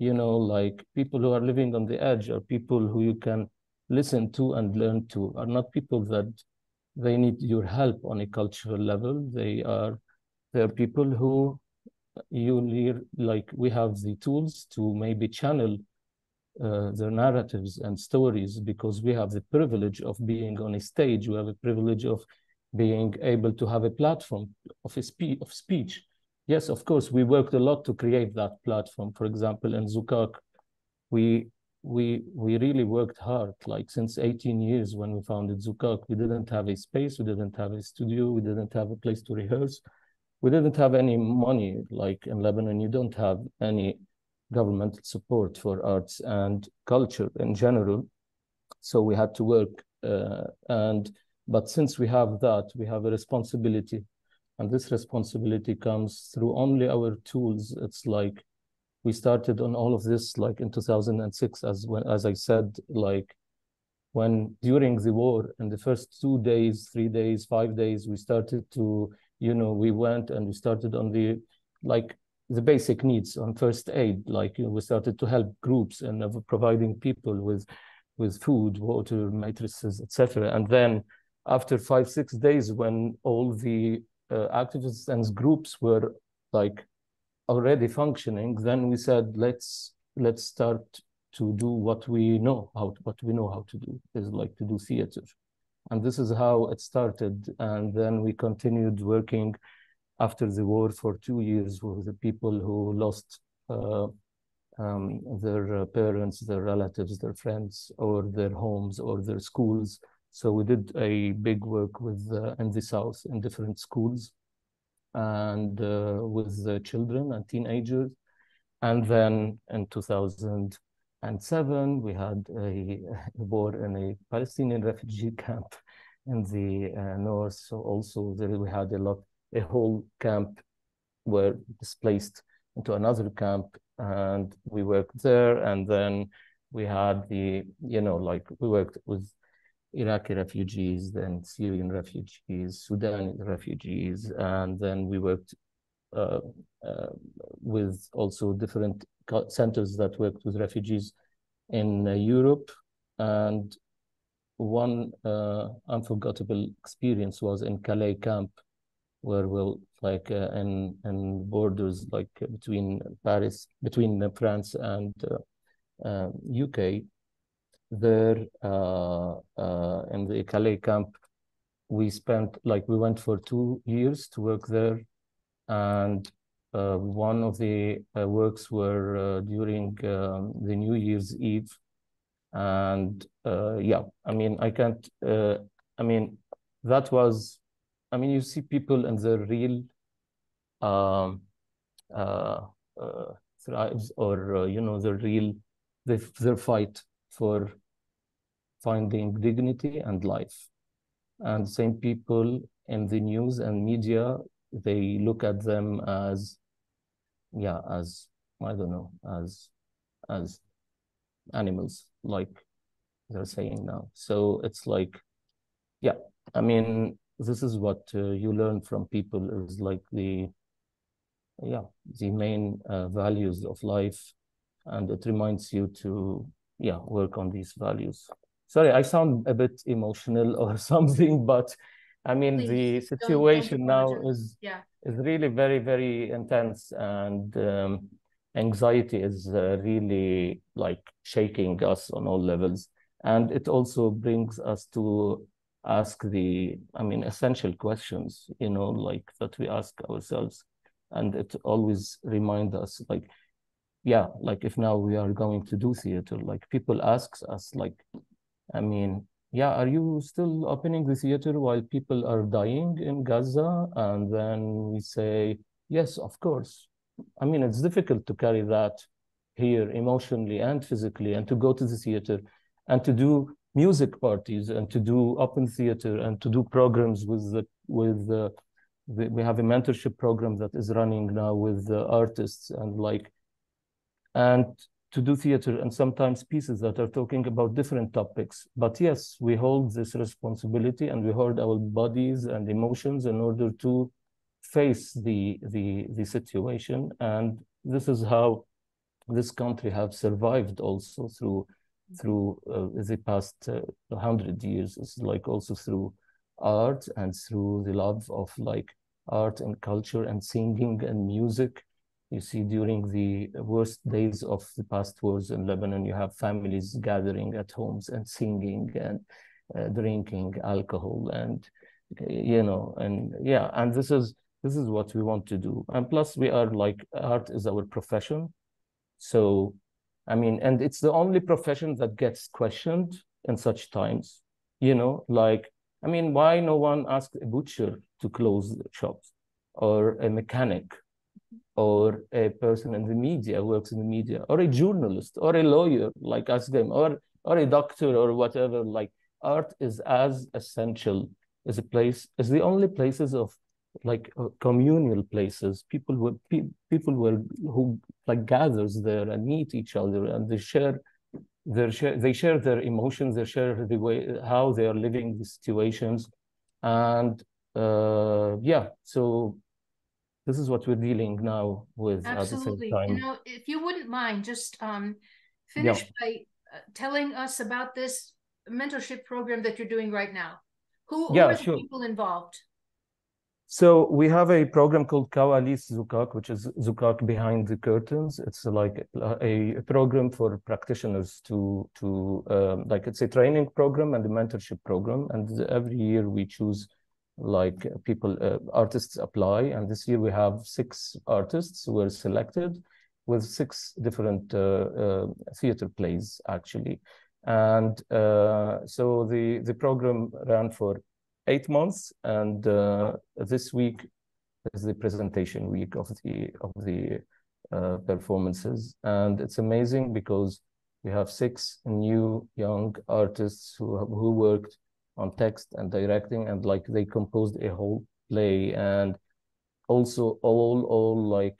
you know like people who are living on the edge are people who you can listen to and learn to are not people that they need your help on a cultural level. They are they are people who you like we have the tools to maybe channel uh, their narratives and stories because we have the privilege of being on a stage. We have a privilege of being able to have a platform of a spe- of speech yes of course we worked a lot to create that platform. For example in Zoukak we we we really worked hard like since 18 years when we founded Zoukak. We didn't have a space we didn't have a studio we didn't have a place to rehearse. We didn't have any money like in Lebanon. You don't have any governmental support for arts and culture in general. So we had to work uh, and but since we have that we have a responsibility and this responsibility comes through only our tools. It's like we started on all of this like in 2006 as when as i said like when during the war in the first two days three days five days we started to you know we went and we started on the like the basic needs on first aid. Like you know, we started to help groups and providing people with with food water mattresses etc and then after five six days when all the uh, activists and groups were like already functioning then we said let's let's start to do what we know how to, what we know how to do is like to do theater and this is how it started. And then we continued working after the war for two years with the people who lost uh, um, their uh, parents, their relatives, their friends, or their homes or their schools. So we did a big work with uh, in the south in different schools and uh, with children and teenagers. And then in 2007, we had a, a war in a Palestinian refugee camp in the uh, north. So also there we had a lot, a whole camp were displaced into another camp, and we worked there. And then we had the, you know, like we worked with Iraqi refugees, then Syrian refugees, Sudan refugees, and then we worked uh, uh, with also different centers that worked with refugees in uh, Europe. And one uh, unforgettable experience was in Calais camp, where we'll like uh, in in borders like between Paris, between France and UK. There in the Calais camp, we spent like we went for two years to work there and uh, one of the uh, works were uh, during um, the New Year's Eve, and yeah, I mean, I can't. I mean, that was. I mean, you see people in their real um, thrives, or you know, the real their, their fight for finding dignity and life. And same people in the news and media, they look at them as yeah as i don't know as as animals like they're saying now. So it's like yeah i mean this is what uh, you learn from people is like the yeah the main uh, values of life. And it reminds you to yeah work on these values sorry i sound a bit emotional or something but I mean, Please, the don't- don't situation now is Yeah. is really very, very intense, and um, anxiety is uh, really like shaking us on all levels. And it also brings us to ask the, I mean, essential questions, you know, like that we ask ourselves. And it always reminds us, like, yeah, like if now we are going to do theater, like people asks us, like, I mean, yeah, are you still opening the theater while people are dying in Gaza? And then we say, yes, of course. I mean, it's difficult to carry that here emotionally and physically, and to go to the theater and to do music parties and to do open theater and to do programs with the with the, the we have a mentorship program that is running now with the artists and like and to do theater and sometimes pieces that are talking about different topics. But yes, we hold this responsibility and we hold our bodies and emotions in order to face the the the situation. And this is how this country have survived also through through uh, the past uh, hundred years. Like also through art and through the love of like art and culture and singing and music you see, during the worst days of the past wars in Lebanon, you have families gathering at homes and singing and uh, drinking alcohol, and you know, and yeah, and this is this is what we want to do. And plus, we are like art is our profession, so I mean, and it's the only profession that gets questioned in such times. You know, like I mean, why no one asked a butcher to close the shops or a mechanic or a person in the media works in the media or a journalist or a lawyer like ask them or or a doctor or whatever like art is as essential as a place as the only places of like uh, communal places. People were pe people were who like gathers there and meet each other and they share their share they share their emotions they share the way how they are living the situations. And uh yeah so this is what we're dealing now with Absolutely. You know, if you wouldn't mind, just um, finish yeah. by uh, telling us about this mentorship program that you're doing right now. Who, who yeah, are the sure. people involved? So we have a program called Kawalis Zoukak, which is Zoukak behind the curtains. It's like a, a program for practitioners to to um, like it's a training program and a mentorship program, and every year we choose like people uh, artists apply. And this year we have six artists who were selected with six different uh, uh, theater plays actually. And uh, so the the program ran for eight months. And uh, this week is the presentation week of the of the performances. And it's amazing because we have six new young artists who who worked on text and directing and like they composed a whole play and also all all like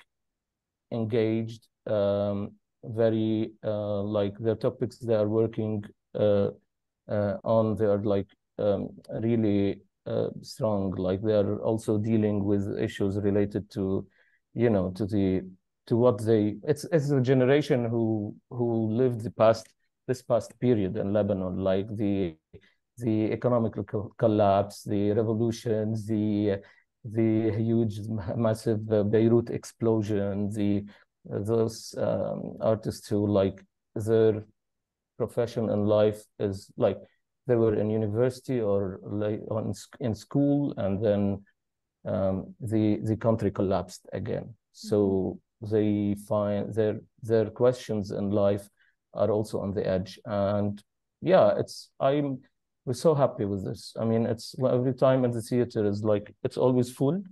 engaged um very uh like the topics they are working uh, uh on they are like um really uh, strong. Like they are also dealing with issues related to you know to the to what they it's it's a generation who who lived the past this past period in Lebanon. Like the the economic collapse, the revolutions, the the huge, massive Beirut explosion, the those um, artists who like their profession and life is like they were in university or on in school, and then um, the the country collapsed again. So mm-hmm. they find their their questions in life are also on the edge, and yeah, it's I'm we're so happy with this. I mean, it's every time in the theater is like it's always full,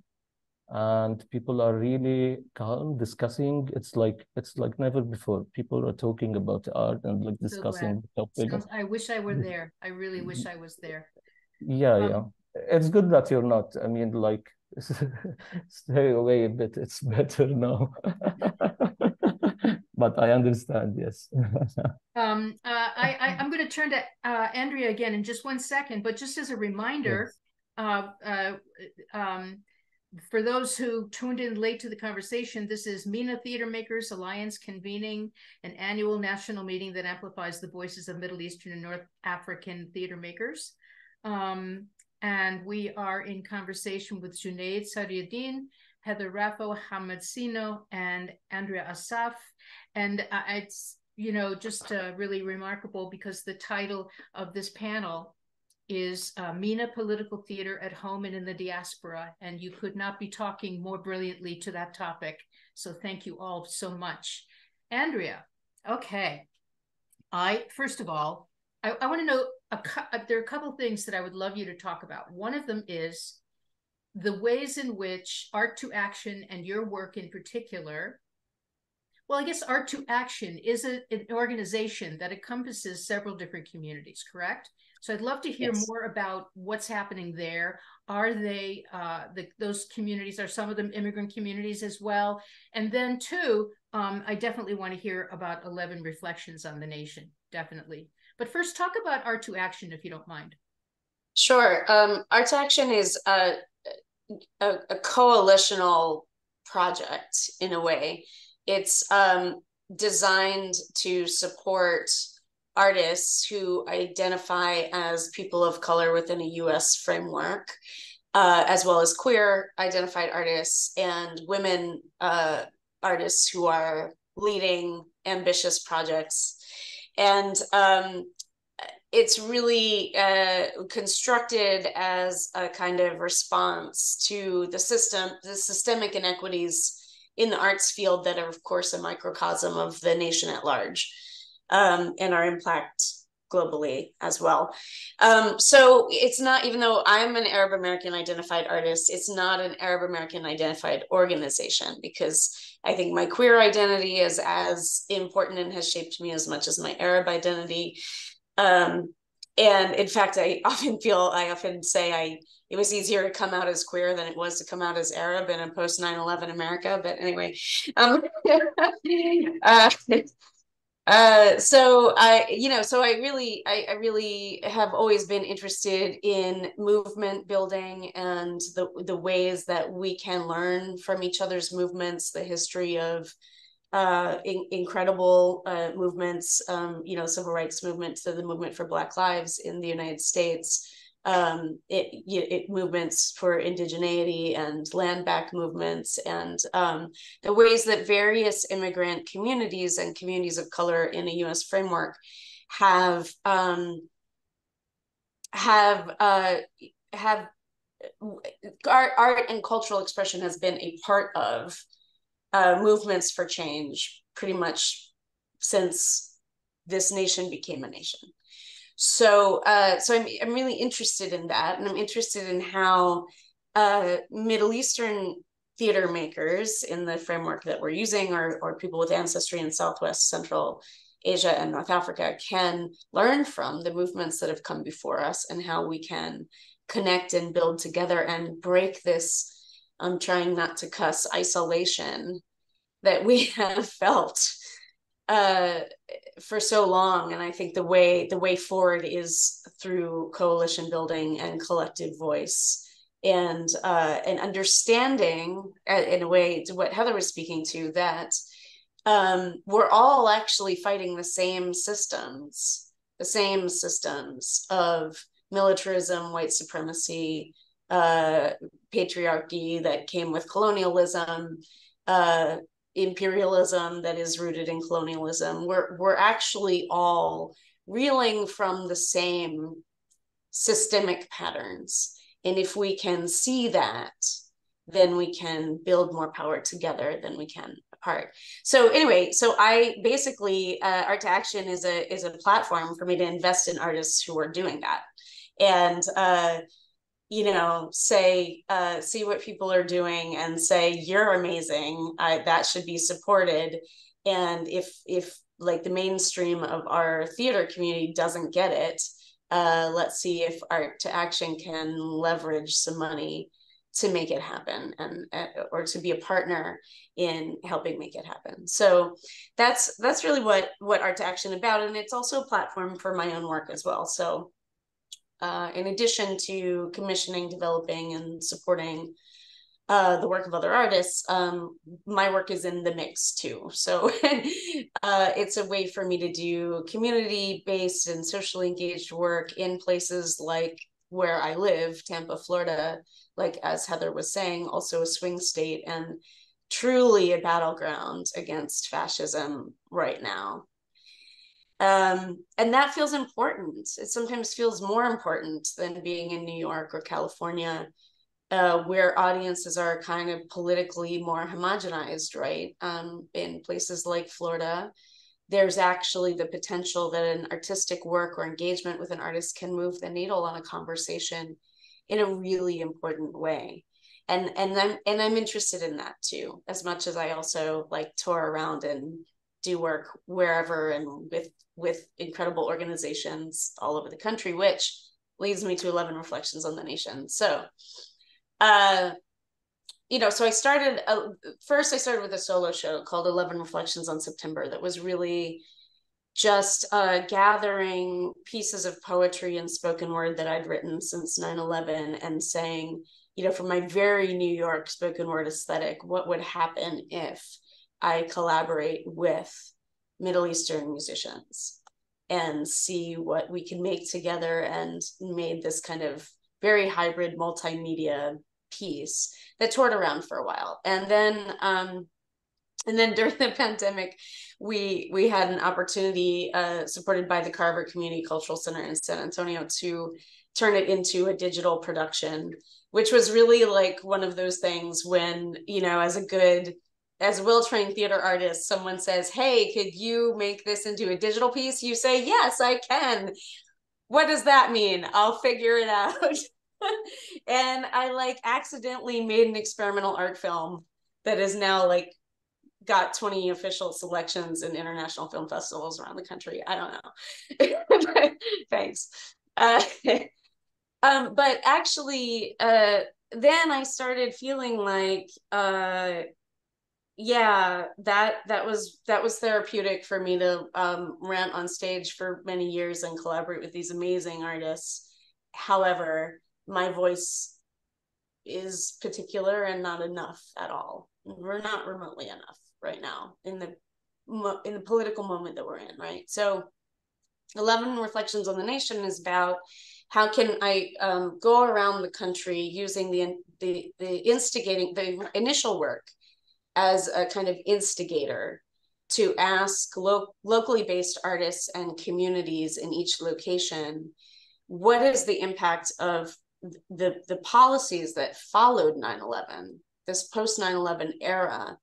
and people are really calm discussing. It's like it's like never before. People are talking about art and like discussing so topics. I wish I were there. I really wish I was there. Yeah, um, yeah. It's good that you're not. I mean, like stay away a bit. It's better now. but I understand. Yes. um, uh, I, I am going to turn to uh, Andrea again in just one second, but just as a reminder, yes. uh, uh, um, for those who tuned in late to the conversation, this is MENA Theater Makers Alliance convening an annual national meeting that amplifies the voices of Middle Eastern and North African theater makers. Um, and we are in conversation with Junaid Sarieddeen, Heather Raffo, Hamed Sinno, and Andrea Assaf. And uh, it's, you know, just uh, really remarkable because the title of this panel is uh, MENA Political Theater at Home and in the Diaspora. And you could not be talking more brilliantly to that topic. So thank you all so much. Andrea, okay. I, first of all, I, I want to know, a, uh, there are a couple things that I would love you to talk about. One of them is the ways in which Art2Action and your work in particular well, I guess Art2Action is a, an organization that encompasses several different communities, correct? So I'd love to hear yes. more about what's happening there. Are they uh, the, those communities? Are some of them immigrant communities as well? And then two, um, I definitely want to hear about Eleven Reflections on the Nation, definitely. But first, talk about Art2Action, if you don't mind. Sure. Um, Art2Action is a, a, a coalitional project in a way. It's um, designed to support artists who identify as people of color within a US framework, uh, as well as queer identified artists and women uh, artists who are leading ambitious projects. And um, it's really uh, constructed as a kind of response to the system, the systemic inequities in the arts field that are, of course, a microcosm of the nation at large um, and our impact globally as well. Um, so it's not, even though I'm an Arab American identified artist, it's not an Arab American identified organization because I think my queer identity is as important and has shaped me as much as my Arab identity. Um, and in fact, I often feel, I often say I, it was easier to come out as queer than it was to come out as Arab in a post 9-11 America. But anyway, um, uh, uh, so I, you know, so I really, I, I, really have always been interested in movement building and the the ways that we can learn from each other's movements, the history of uh, in, incredible uh, movements, um, you know, civil rights movement to the movement for Black Lives in the United States um, it, it, movements for indigeneity and land back movements and um, the ways that various immigrant communities and communities of color in a U.S. framework have um, have uh, have art, art and cultural expression has been a part of uh, movements for change pretty much since this nation became a nation so uh, so I'm I'm really interested in that, and I'm interested in how uh, Middle Eastern theater makers in the framework that we're using, or or people with ancestry in Southwest Central Asia and North Africa, can learn from the movements that have come before us, and how we can connect and build together and break this. I'm trying not to cuss isolation that we have felt uh, for so long. And i think the way the way forward is through coalition building and collective voice and uh, and understanding uh, in a way to what heather was speaking to that um, we're all actually fighting the same systems the same systems of militarism white supremacy uh, patriarchy that came with colonialism uh, imperialism that is rooted in colonialism. We're we're actually all reeling from the same systemic patterns. And if we can see that, then we can build more power together than we can apart. So anyway, so I basically uh, Art2Action is a is a platform for me to invest in artists who are doing that. And uh, you know say uh, see what people are doing and say you're amazing. I, that should be supported. And if if like the mainstream of our theater community doesn't get it uh, let's see if Art2Action can leverage some money to make it happen and uh, or to be a partner in helping make it happen. So that's that's really what what Art2Action about. And it's also a platform for my own work as well. So uh, in addition to commissioning, developing, and supporting uh, the work of other artists, um, my work is in the mix too. So uh, it's a way for me to do community based and socially engaged work in places like where I live, Tampa, Florida, like as Heather was saying, also a swing state and truly a battleground against fascism right now. Um, and that feels important. It sometimes feels more important than being in New York or California, uh, where audiences are kind of politically more homogenized, right? Um, in places like Florida, there's actually the potential that an artistic work or engagement with an artist can move the needle on a conversation in a really important way and and i'm and i'm interested in that too as much as i also like tour around and do work wherever and with with incredible organizations all over the country which leads me to 11 reflections on the nation so uh you know, so I started uh, first. I started with a solo show called Eleven Reflections on September. That was really just uh, gathering pieces of poetry and spoken word that I'd written since 9-11 and saying, you know, for my very New York spoken word aesthetic, what would happen if I collaborate with Middle Eastern musicians and see what we can make together and made this kind of very hybrid multimedia piece that toured around for a while. And then um, and then during the pandemic, we we had an opportunity uh, supported by the Carver Community Cultural Center in San Antonio to turn it into a digital production, which was really like one of those things when you know, as a good as a well-trained theater artists, someone says, "Hey, could you make this into a digital piece?" You say, "Yes, I can." What does that mean? I'll figure it out. and I like accidentally made an experimental art film that is now like got 20 official selections in international film festivals around the country. I don't know. Thanks. Uh, um, but actually, uh, then I started feeling like, uh, yeah, that that was that was therapeutic for me to um, rant on stage for many years and collaborate with these amazing artists. However, my voice is particular and not enough at all. We're not remotely enough right now in the in the political moment that we're in, right? So, eleven reflections on the nation is about how can I um, go around the country using the the the instigating the initial work as a kind of instigator to ask lo- locally based artists and communities in each location what is the impact of the the policies that followed 9-11 this post 9-11 era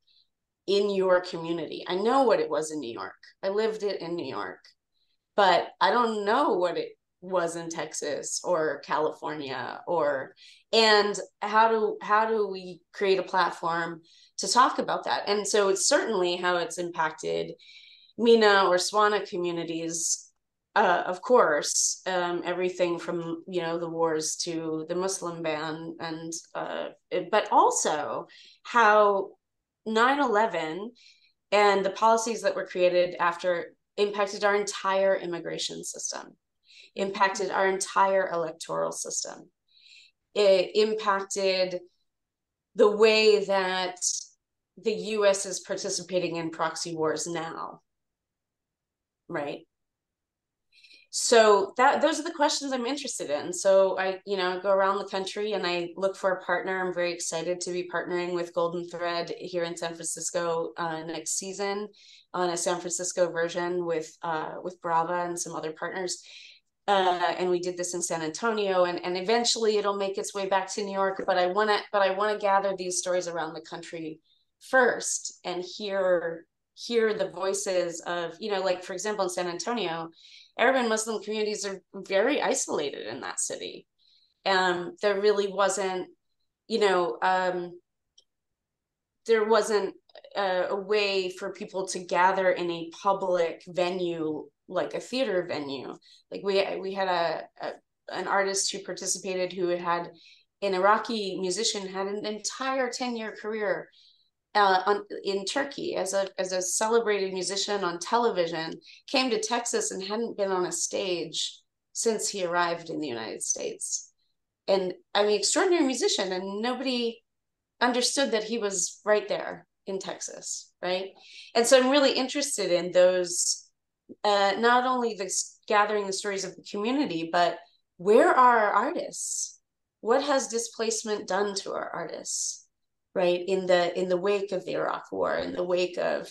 in your community? I know what it was in new york. I lived it in new york but i don't know what it was in texas or california or and how do how do we create a platform to talk about that? And so it's certainly how it's impacted MENA or SWANA communities uh, of course, um, everything from you know the wars to the Muslim ban, and uh, but also how 9-11 and the policies that were created after impacted our entire immigration system, impacted our entire electoral system. It impacted the way that the US is participating in proxy wars now. Right so that those are the questions i'm interested in so i you know go around the country and i look for a partner i'm very excited to be partnering with golden thread here in san francisco uh, next season on a san francisco version with uh, with brava and some other partners uh, and we did this in san antonio and, and eventually it'll make its way back to new york but i want to but i want to gather these stories around the country first and hear hear the voices of you know like for example in san antonio Arab and Muslim communities are very isolated in that city. Um, there really wasn't, you know, um, there wasn't a, a, way for people to gather in a public venue like a theater venue. Like we we had a, a an artist who participated who had an Iraqi musician had an entire 10 year career uh, on, in Turkey as a as a celebrated musician on television, came to Texas and hadn't been on a stage since he arrived in the United States. And I mean, extraordinary musician, and nobody understood that he was right there in Texas, right? And so I'm really interested in those, uh, not only the gathering the stories of the community, but where are our artists? What has displacement done to our artists? Right in the in the wake of the Iraq War, in the wake of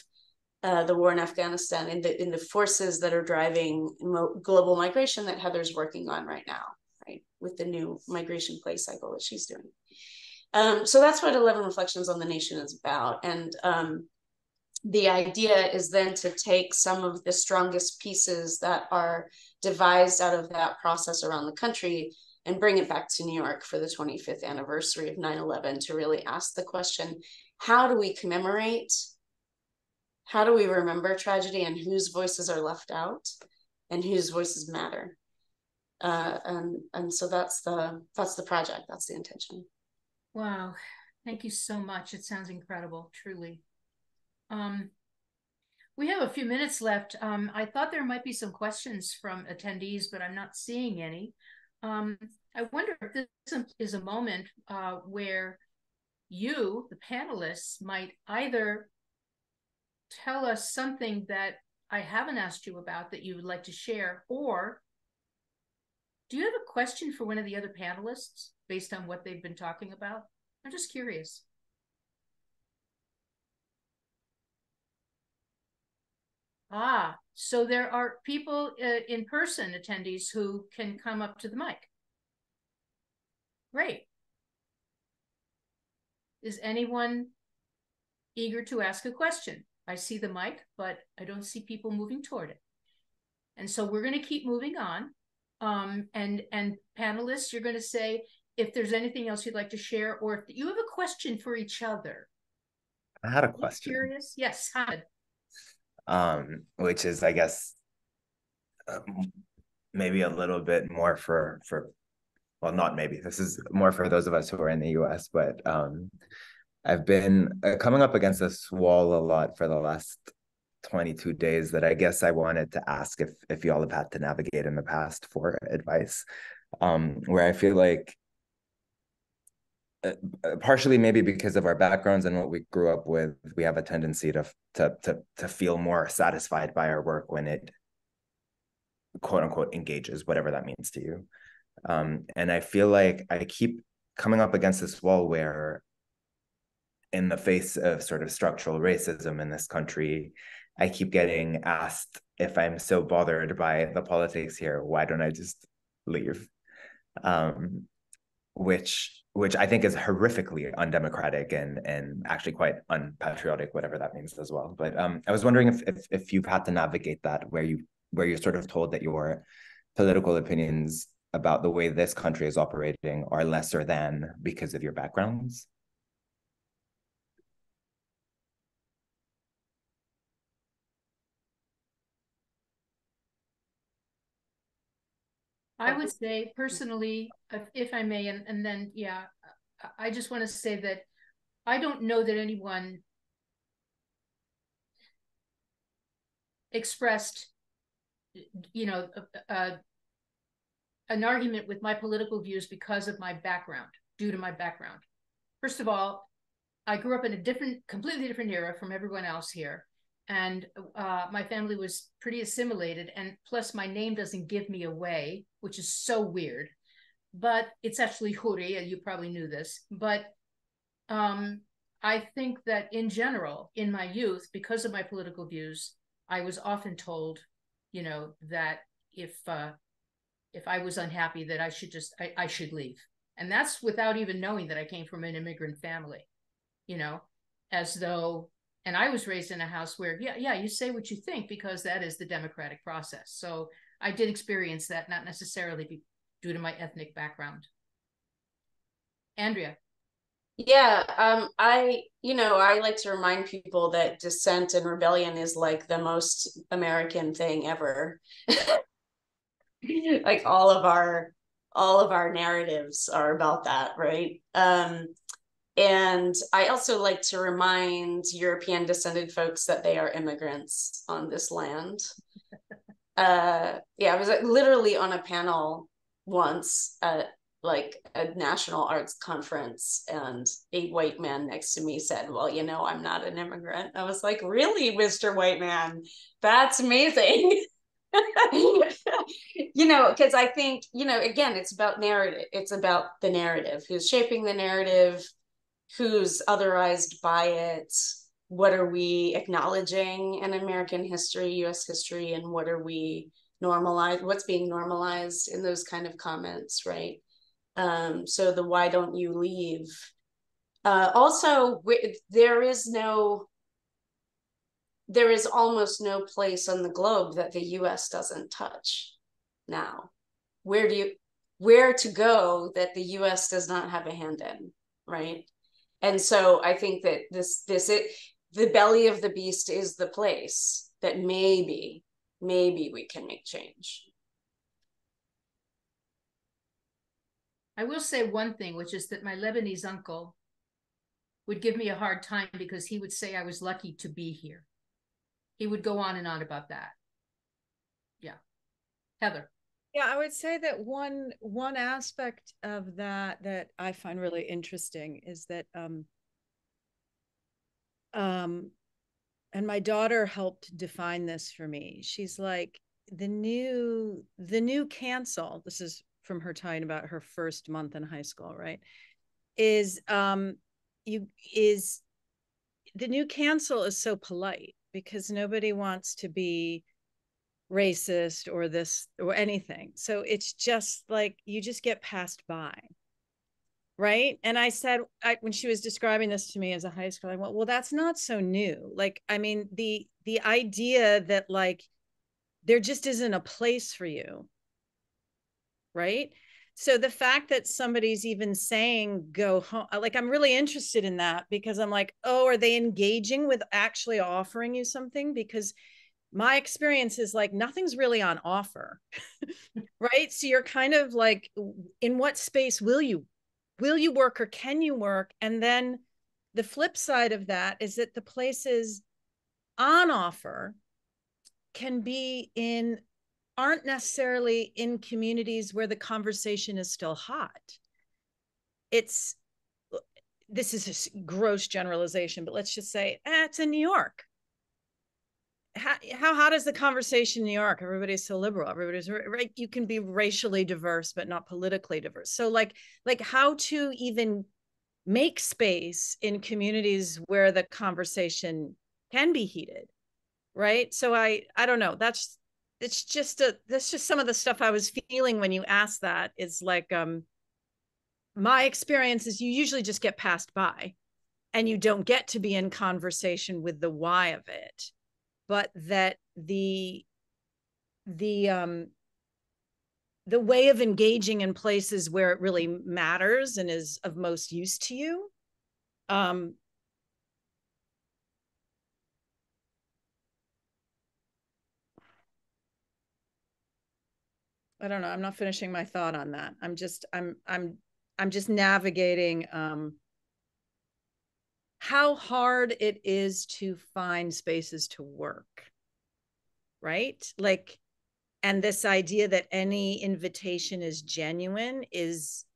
uh, the war in Afghanistan, in the in the forces that are driving mo- global migration that Heather's working on right now, right with the new migration play cycle that she's doing. Um, so that's what 11 Reflections on the Nation is about. And um, the idea is then to take some of the strongest pieces that are devised out of that process around the country and bring it back to New York for the 25th anniversary of 9 11 to really ask the question how do we commemorate? How do we remember tragedy and whose voices are left out and whose voices matter? Uh, and and so that's the that's the project that's the intention Wow. Thank you so much. It sounds incredible, truly. Um, we have a few minutes left. Um, I thought there might be some questions from attendees, but I'm not seeing any. Um, I wonder if this is a moment uh, where you, the panelists, might either tell us something that I haven't asked you about that you would like to share, or do you have a question for one of the other panelists? Based on what they've been talking about? I'm just curious. Ah, so there are people uh, in person attendees who can come up to the mic. Great. Is anyone eager to ask a question? I see the mic, but I don't see people moving toward it. And so we're going to keep moving on. Um, and and panelists, you're going to say, if there's anything else you'd like to share, or if you have a question for each other. I had a question. Curious? Yes. Um, which is, I guess, um, maybe a little bit more for for, well, not maybe. This is more for those of us who are in the U.S. But um, I've been uh, coming up against this wall a lot for the last 22 days that I guess I wanted to ask if if y'all have had to navigate in the past for advice. Um, where I feel like partially maybe because of our backgrounds and what we grew up with, we have a tendency to to to to feel more satisfied by our work when it quote unquote engages, whatever that means to you. Um, and I feel like I keep coming up against this wall where, in the face of sort of structural racism in this country, I keep getting asked if I'm so bothered by the politics here, why don't I just leave? Um, which which I think is horrifically undemocratic and and actually quite unpatriotic, whatever that means as well. But um, I was wondering if, if if you've had to navigate that where you where you're sort of told that your political opinions about the way this country is operating are lesser than because of your backgrounds. I would say personally, if, if I may, and, and then, yeah, I just want to say that I don't know that anyone expressed, you know, an argument with my political views because of my background, due to my background. First of all, I grew up in a different, completely different era from everyone else here and uh, my family was pretty assimilated and plus my name doesn't give me away which is so weird. But it's actually Huri, and you probably knew this. But um, i think that in general in my youth because of my political views i was often told you know that if uh, if i was unhappy that i should just I, I should leave. And that's without even knowing that i came from an immigrant family you know as though and I was raised in a house where, yeah, yeah, you say what you think because that is the democratic process. So I did experience that, not necessarily be, due to my ethnic background. Andrea. Yeah, um, I, you know, I like to remind people that dissent and rebellion is like the most American thing ever. like all of our all of our narratives are about that, right? Um, and I also like to remind European descended folks that they are immigrants on this land. uh, yeah, I was like, literally on a panel once at like a national arts conference, and a white man next to me said, Well, you know, I'm not an immigrant. I was like, Really, Mr. White Man? That's amazing. you know, because I think, you know, again, it's about narrative. It's about the narrative. Who's shaping the narrative? Who's otherized by it? What are we acknowledging in American history, US history, and what are we normalized? What's being normalized in those kind of comments, right? Um, so the why don't you leave? Uh, also, there is no there is almost no place on the globe that the US doesn't touch now. Where do you where to go that the US does not have a hand in, right? And so I think that this this it the belly of the beast is the place that maybe maybe we can make change. I will say one thing, which is that my Lebanese uncle would give me a hard time because he would say I was lucky to be here he would go on and on about that. Yeah. Heather. Yeah, I would say that one one aspect of that that I find really interesting is that um um and my daughter helped define this for me. She's like the new the new cancel. This is from her talking about her first month in high school, right? Is um you is the new cancel is so polite because nobody wants to be racist or this or anything. So it's just like you just get passed by. Right. And I said, I, when she was describing this to me as a high school, I went, well, that's not so new. Like, I mean, the the idea that like there just isn't a place for you. Right so the fact that somebody's even saying go home like i'm really interested in that because i'm like oh are they engaging with actually offering you something because my experience is like nothing's really on offer right so you're kind of like in what space will you will you work or can you work and then the flip side of that is that the places on offer can be in aren't necessarily in communities where the conversation is still hot. It's this is a gross generalization, but let's just say eh, it's in New York. How, how hot is the conversation in New York? Everybody's so liberal. Everybody's right. You can be racially diverse, but not politically diverse. So, like, like how to even make space in communities where the conversation can be heated, right? So, I I don't know. That's it's just a that's just some of the stuff I was feeling when you asked that is like um my experience is you usually just get passed by and you don't get to be in conversation with the why of it but that the the um the way of engaging in places where it really matters and is of most use to you um I don't know. I'm not finishing my thought on that. I'm just I'm I'm I'm just navigating um how hard it is to find spaces to work. Right? Like and this idea that any invitation is genuine is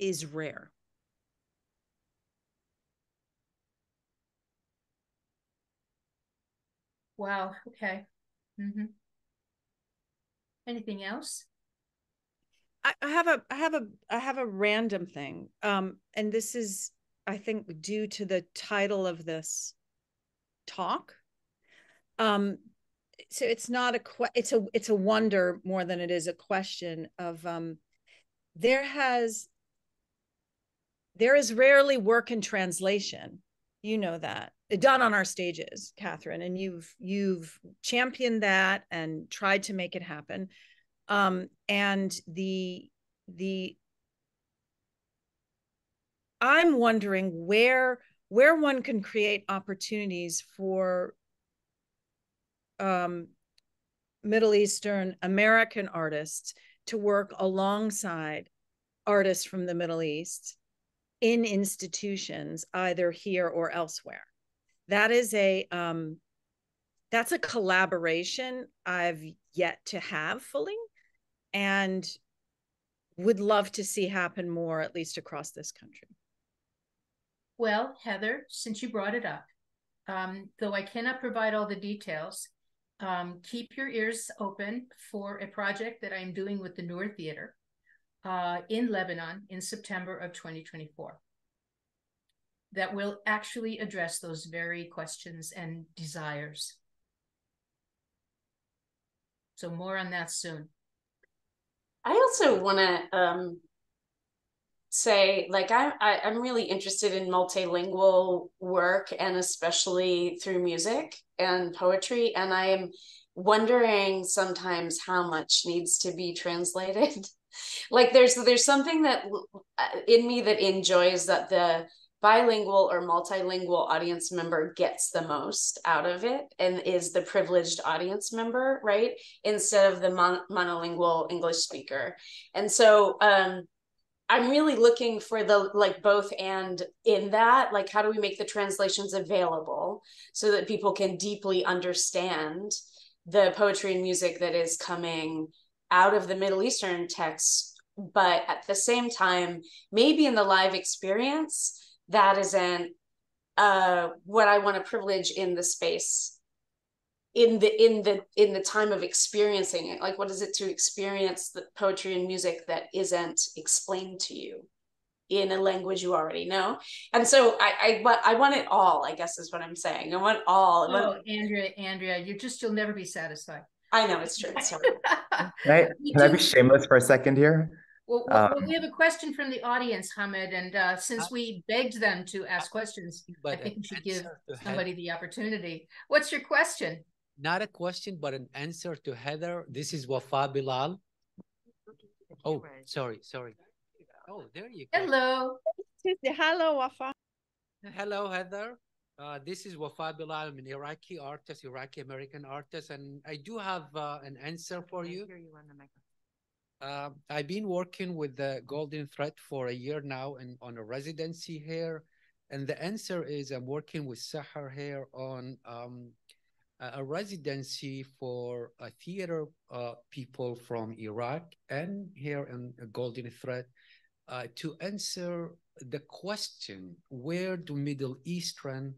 is rare. Wow. Okay. Mm-hmm. Anything else? I, I have a I have a I have a random thing. Um, and this is I think due to the title of this talk. Um, so it's not a que- it's a it's a wonder more than it is a question of um there has there is rarely work in translation. You know that. Done on our stages catherine and you've you've championed that and tried to make it happen. Um and the the i'm wondering where where one can create opportunities for um middle eastern american artists to work alongside artists from the middle east in institutions either here or elsewhere. That is a um that's a collaboration i've yet to have fully and would love to see happen more at least across this country well heather since you brought it up um, though i cannot provide all the details um, keep your ears open for a project that I'm doing with the Noor Theater uh, in Lebanon in September of 2024 that will actually address those very questions and desires. So more on that soon. I also want to um, say, like, I, I I'm really interested in multilingual work, and especially through music and poetry. And I am wondering sometimes how much needs to be translated. like, there's there's something that uh, in me that enjoys that the bilingual or multilingual audience member gets the most out of it and is the privileged audience member right instead of the mon- monolingual english speaker and so um i'm really looking for the like both and in that like how do we make the translations available so that people can deeply understand the poetry and music that is coming out of the middle eastern texts but at the same time maybe in the live experience that isn't uh, what I want to privilege in the space in the in the in the time of experiencing it? Like what is it to experience the poetry and music that isn't explained to you in a language you already know? And so i i i want it all i guess is what i'm saying. I want all. Oh andrea andrea you just you'll never be satisfied. I know it's true. Sorry. Can I, can I be shameless for a second here? Well, well, um, we have a question from the audience, Hamed, and uh, since uh, we begged them to ask questions, I think we should give somebody the opportunity. What's your question? Not a question, but an answer to Heather. This is Wafa Bilal. Oh, sorry, sorry. Oh, there you go. Hello. Hello, Wafa. Hello, Heather. Uh, this is Wafa Bilal. I'm an Iraqi artist, Iraqi American artist, and I do have uh, an answer for you. you uh, I've been working with the Golden Thread for a year now and on a residency here. And the answer is I'm working with Sahar here on um, a residency for a theater uh, people from Iraq and here in Golden Thread uh, to answer the question, where do Middle Eastern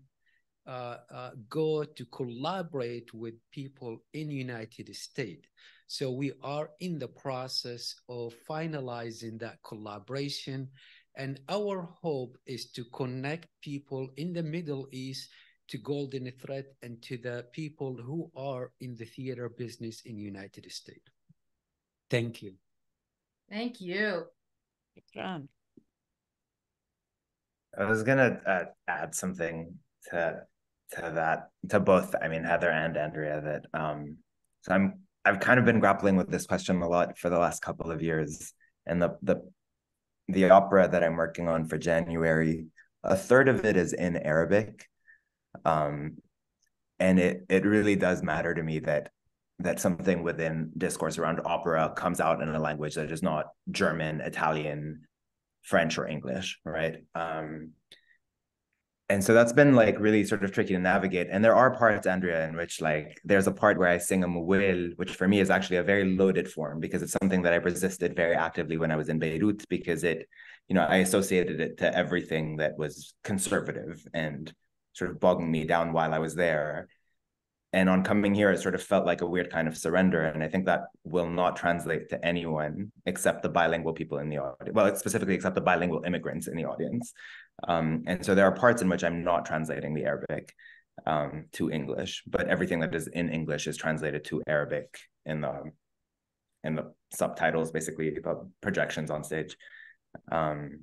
uh, uh, go to collaborate with people in United States? So we are in the process of finalizing that collaboration. And our hope is to connect people in the Middle East to Golden Thread and to the people who are in the theater business in United States. Thank you. Thank you. John. I was gonna uh, add something to to that to both. I mean Heather and Andrea. That um, so I'm I've kind of been grappling with this question a lot for the last couple of years. And the the the opera that I'm working on for January, a third of it is in Arabic. Um, and it it really does matter to me that that something within discourse around opera comes out in a language that is not German, Italian, French, or English, right? Um, and so that's been like really sort of tricky to navigate and there are parts andrea in which like there's a part where i sing a mawwal which for me is actually a very loaded form because it's something that i resisted very actively when i was in beirut because it you know i associated it to everything that was conservative and sort of bogging me down while i was there. And on coming here it sort of felt like a weird kind of surrender. And i think that will not translate to anyone except the bilingual people in the audience well specifically except the bilingual immigrants in the audience. Um, and so there are parts in which i'm not translating the arabic um, to english but everything that is in english is translated to arabic in the in the subtitles basically the projections on stage. Um,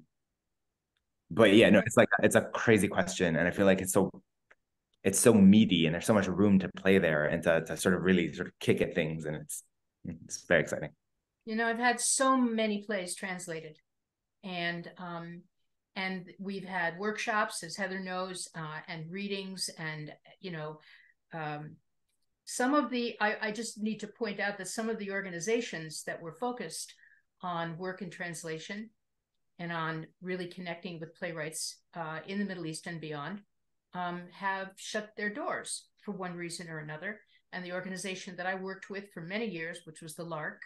but yeah no it's like it's a crazy question and i feel like it's so it's so meaty and there's so much room to play there and to, to sort of really sort of kick at things and it's it's very exciting. You know i've had so many plays translated and um and we've had workshops as heather knows uh, and readings and you know um, some of the I, I just need to point out that some of the organizations that were focused on work and translation and on really connecting with playwrights uh, in the middle east and beyond um, have shut their doors for one reason or another. And the organization that I worked with for many years, which was the Lark,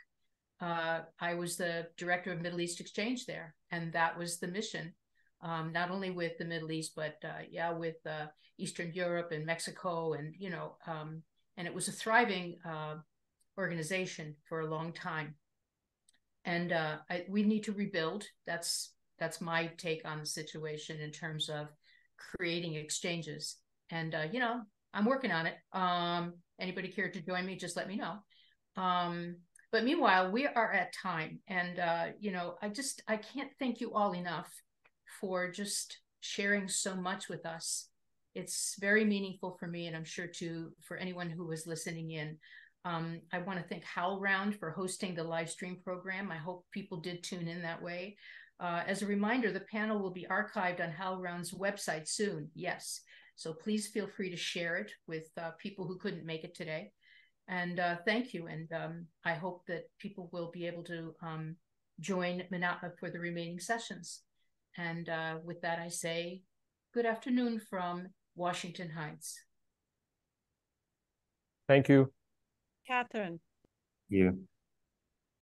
uh, I was the director of Middle East Exchange there, and that was the mission. Um, not only with the Middle East, but uh, yeah, with uh, Eastern Europe and Mexico, and you know, um, and it was a thriving uh, organization for a long time. And uh, I, we need to rebuild. That's that's my take on the situation in terms of creating exchanges. And uh, you know, I'm working on it. Um, anybody care to join me? Just let me know. Um, but meanwhile, we are at time, and uh, you know, I just I can't thank you all enough for just sharing so much with us. It's very meaningful for me, and I'm sure to for anyone who was listening in. Um, I want to thank HowlRound for hosting the live stream program. I hope people did tune in that way. Uh, as a reminder, the panel will be archived on HowlRound's website soon. Yes. So please feel free to share it with uh, people who couldn't make it today. And uh, thank you. And um, I hope that people will be able to um, join MENATMA for the remaining sessions. And uh, with that, I say good afternoon from Washington Heights. Thank you. Catherine. You.